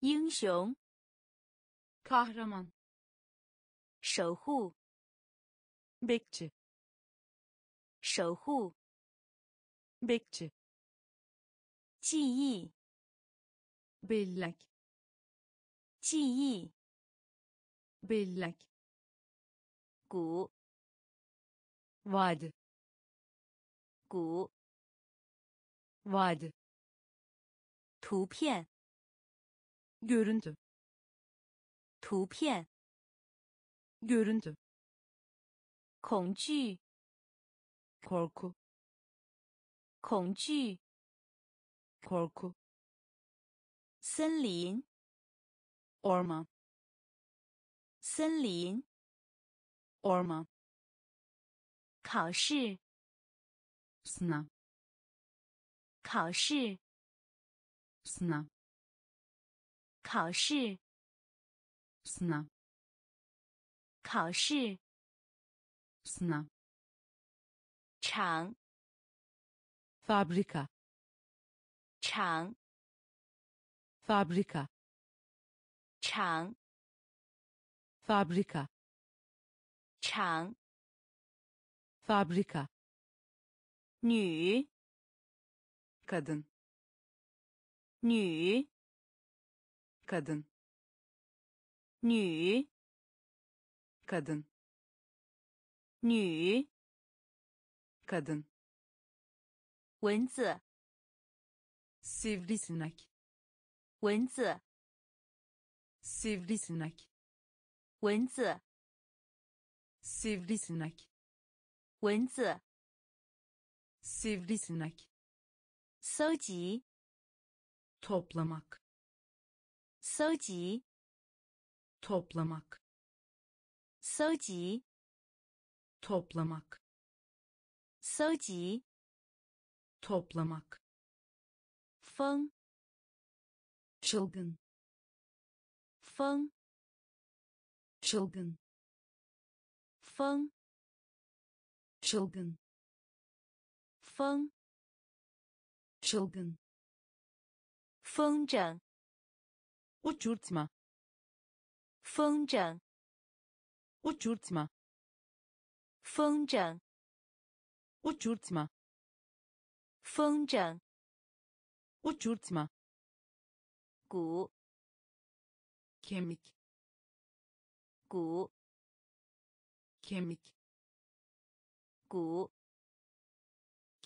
英雄。 kahraman 守护， bekçi 守护。 bekçi 记忆， bellek 记忆。 bellek 鼓， vaadi 鼓。vaadi 图片，görüntü 图片。görüntü 恐惧，korku 恐惧。korku 森林，orman 森林。orman 考试，sınav 考试，sınav 考试，sınav 考试。sınav 厂，fabrika 厂，fabrika 厂，fabrika 厂。fabrika 女，kadın 女，kadın 女，kadın 女。kadın 蚊子，sivrisinek 蚊子，sivrisinek 蚊子，sivrisinek 蚊子，sivrisinek 搜集， toplamak 搜集， toplamak 搜集， toplamak 搜集， toplamak 风， çılgın 风， çılgın 风， çılgın 风，çılgın 风筝，uçurtma 风筝，uçurtma 风筝，uçurtma 风筝，uçurtma 骨，kemik 骨，kemik 骨，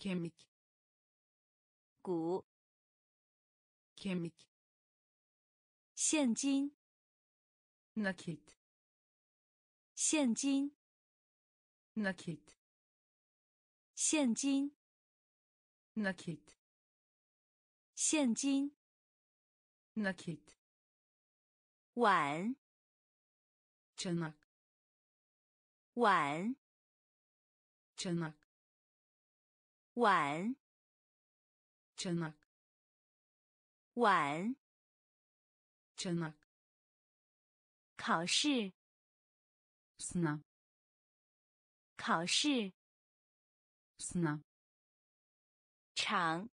kemik 骨，kemik 现金，nakit 现金，nakit 现金，nakit 现金，nakit 碗，çanak 碗，çanak 碗，çanak 碗，çanak 考试，sınav 考试，sınav 厂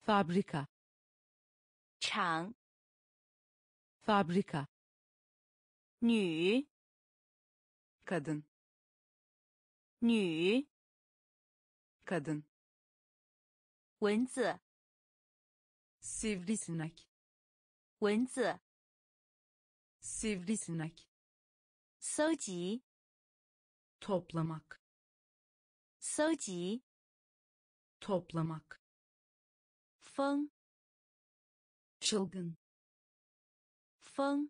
，fabrika 厂，fabrika 女，kadın 女，kadın 蚊子， sivrisinek 蚊子， sivrisinek 搜集， toplamak 搜集， toplamak 风， çılgın 风，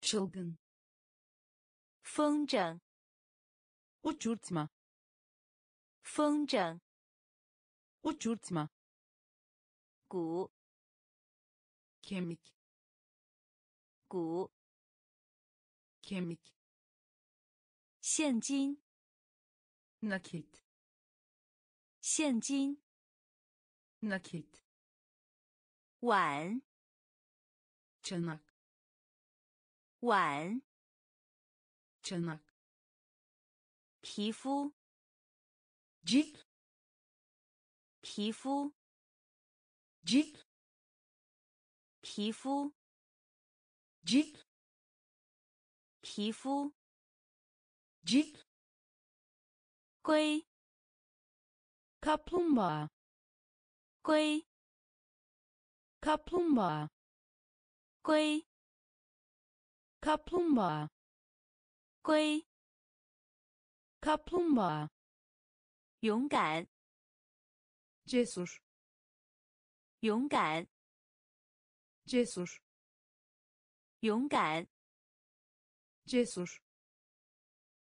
çılgın 风筝， uçurtma 风筝，uçurtma 骨，kemik 骨，kemik 现金，nakit 现金，nakit 碗，çanak 碗，çanak 皮肤，cilt 皮肤， cilt 皮肤， cilt 皮肤， cilt 龟， kaplumbağa 龟， kaplumbağa 龟， kaplumbağa 龟， kaplumbağa 勇敢，cesur 勇敢，cesur 勇敢，cesur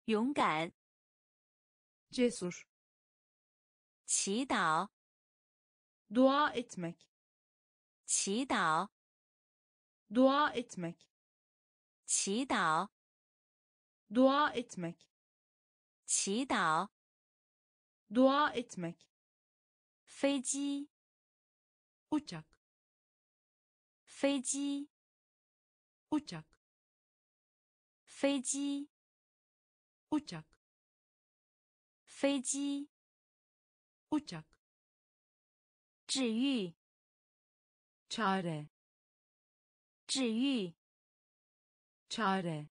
勇敢，cesur 祈祷，dua etmek 祈祷，dua etmek 祈祷，dua etmek 祈祷，dua etmek 飞机， uçak 飞机， uçak 飞机， uçak 飞机， uçak 治愈， çare 治愈， çare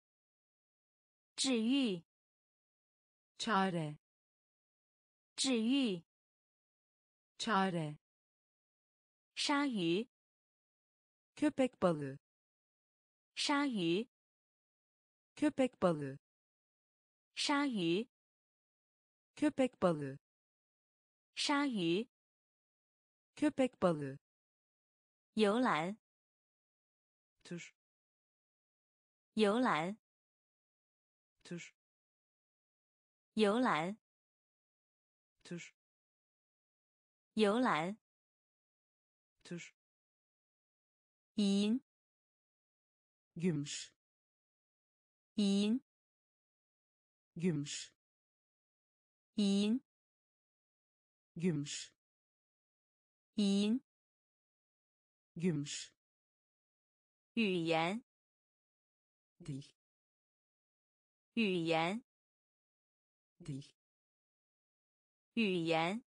治愈， çare 治愈，çare 鲨鱼，köpek balığı 鲨鱼，köpek balığı 鲨鱼，köpek balığı 鲨鱼，köpek balığı 游览，tur 游览，tur 游览，tür 游览，tür 银，gümüş 银，gümüş 银，gümüş 银，gümüş 语言，dil 语言，dil 语言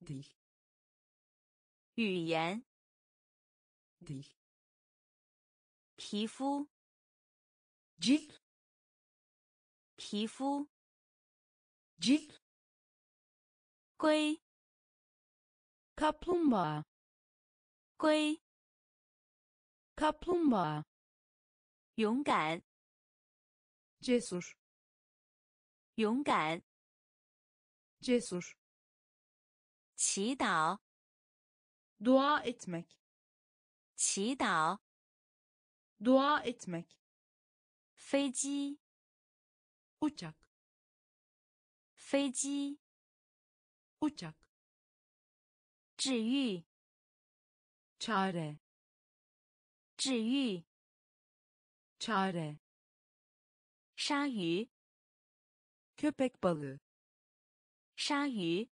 ，dil 语言，dil 皮肤，cilt 皮肤，cilt 龟，kaplumbağa 龟，kaplumbağa 勇敢，cesur 勇敢，cesur 祈祷， dua etmek 祈祷， dua etmek 飞机， uçak 飞机， uçak 治愈， çare 治愈， çare 鲨鱼， köpek balığı 鲨鱼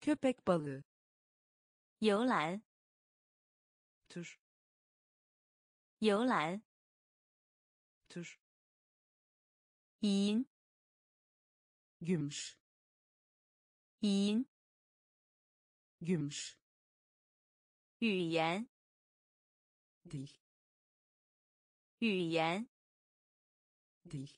，köpek balığı 游览，tür 游览，tür 银，gümüş 银，gümüş 语言，dil 语言，dil